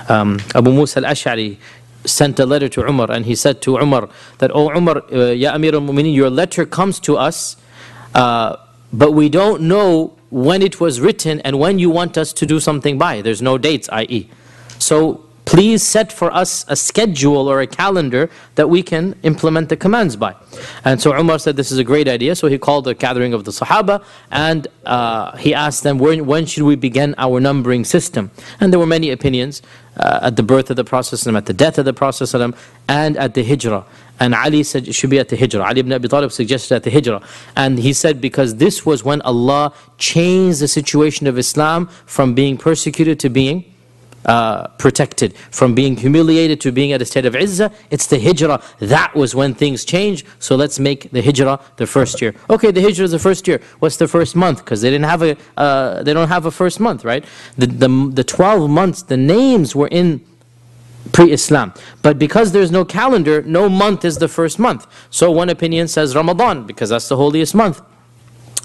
um, Abu Musa al-Ash'ari sent a letter to Umar and he said to Umar that, Oh Umar, uh, Ya Amir al-Mu'minin, your letter comes to us, uh, but we don't know when it was written and when you want us to do something by. There's no dates, i.e. So please set for us a schedule or a calendar that we can implement the commands by. And so Umar said this is a great idea, so he called a gathering of the Sahaba and uh, he asked them, when, when, should we begin our numbering system? And there were many opinions uh, at the birth of the Prophet, at the death of the Prophet, and at the Hijrah. And Ali said it should be at the Hijrah. Ali ibn Abi Talib suggested at the Hijrah. And he said because this was when Allah changed the situation of Islam from being persecuted to being uh, protected, from being humiliated to being at a state of izzah. It's the Hijrah. That was when things changed. So let's make the Hijrah the first year. Okay, the Hijrah is the first year. What's the first month? Because they didn't have a, uh, they don't have a first month, right? The, the, the 12 months, the names were in pre-Islam. But because there's no calendar, no month is the first month. So one opinion says Ramadan, because that's the holiest month.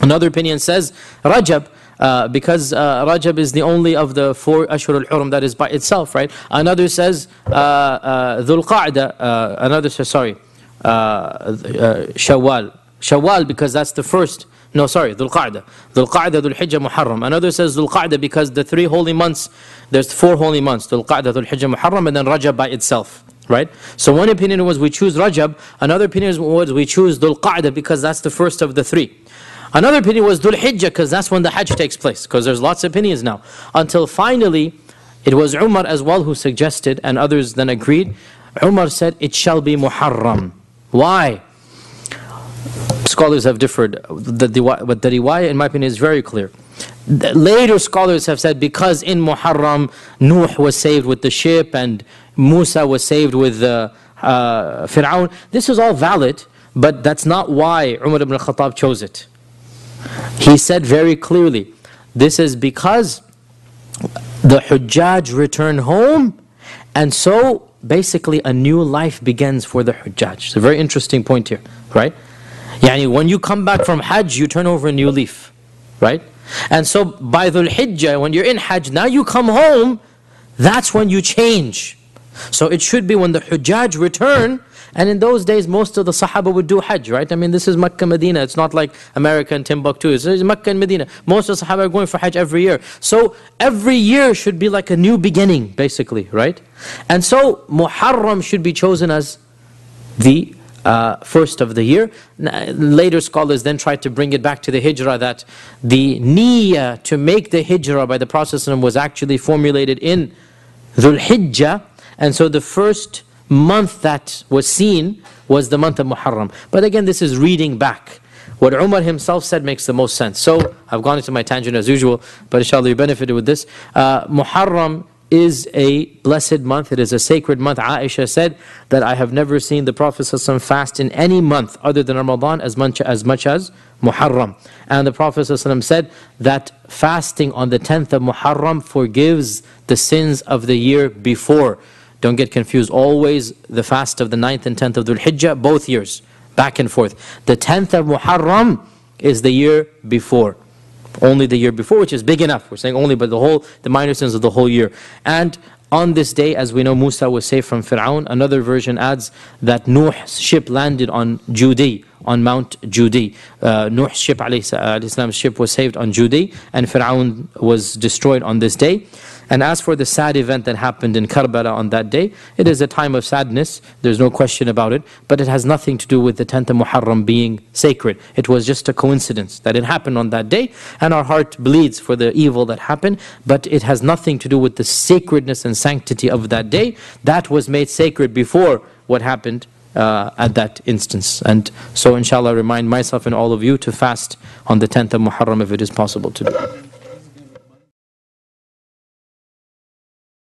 Another opinion says Rajab, uh, because uh, Rajab is the only of the four Ashhur al-Hurum that is by itself, right? Another says uh, uh, Dhul Qa'dah, another says, sorry, Shawwal. Shawwal because that's the first No, sorry, Dhul Qa'dah. Dhul Qa'dah, Dhul Hijjah, Muharram. Another says Dhul Qa'dah because the three holy months, there's four holy months Dhul Qa'dah, Dhul Hijjah, Muharram, and then Rajab by itself. Right? So one opinion was we choose Rajab, another opinion was we choose Dhul Qa'dah because that's the first of the three. Another opinion was Dhul Hijjah because that's when the Hajj takes place, because there's lots of opinions now. Until finally, it was Umar as well who suggested, and others then agreed. Umar said, It shall be Muharram. Why? Scholars have differed, the, the, but the riwayah, in my opinion, is very clear. The later scholars have said because in Muharram, Nuh was saved with the ship and Musa was saved with uh, uh, Fir'aun. This is all valid, but that's not why Umar ibn al-Khattab chose it. He said very clearly, this is because the Hujjaj return home, and so basically a new life begins for the Hujjaj. It's a very interesting point here, right? Yani when you come back from Hajj, you turn over a new leaf, right? And so by the Hijjah, when you're in Hajj, now you come home, that's when you change. So it should be when the Hujjaj return, and in those days, most of the Sahaba would do Hajj, right? I mean, this is Mecca, Medina. It's not like America and Timbuktu. It's Mecca and Medina. Most of the Sahaba are going for Hajj every year. So every year should be like a new beginning, basically, right? And so Muharram should be chosen as the uh, first of the year. Later scholars then tried to bring it back to the hijrah that the niyyah to make the hijrah by the Prophet was actually formulated in Dhul Hijjah. And so the first month that was seen was the month of Muharram. But again, this is reading back. What Umar himself said makes the most sense. So, I've gone into my tangent as usual, but inshallah you benefited with this. Uh, Muharram is a blessed month, it is a sacred month. Aisha said that I have never seen the Prophet ﷺ fast in any month other than Ramadan as much as, much as Muharram. And the Prophet ﷺ said that fasting on the 10th of Muharram forgives the sins of the year before. Don't get confused. Always the fast of the 9th and 10th of Dhul Hijjah, both years, back and forth. The 10th of Muharram is the year before. Only the year before, which is big enough. We're saying only, but the whole, the minor sins of the whole year. And on this day, as we know, Musa was saved from Fir'aun. Another version adds that Nuh's ship landed on Judi, on Mount Judi. Uh, Nuh's ship, alayhi ship was saved on Judi, and Fir'aun was destroyed on this day. And as for the sad event that happened in Karbala on that day, it is a time of sadness, there's no question about it, but it has nothing to do with the 10th of Muharram being sacred. It was just a coincidence that it happened on that day, and our heart bleeds for the evil that happened, but it has nothing to do with the sacredness and sanctity of that day. That was made sacred before what happened uh, at that instance. And so inshallah, I remind myself and all of you to fast on the 10th of Muharram if it is possible to do.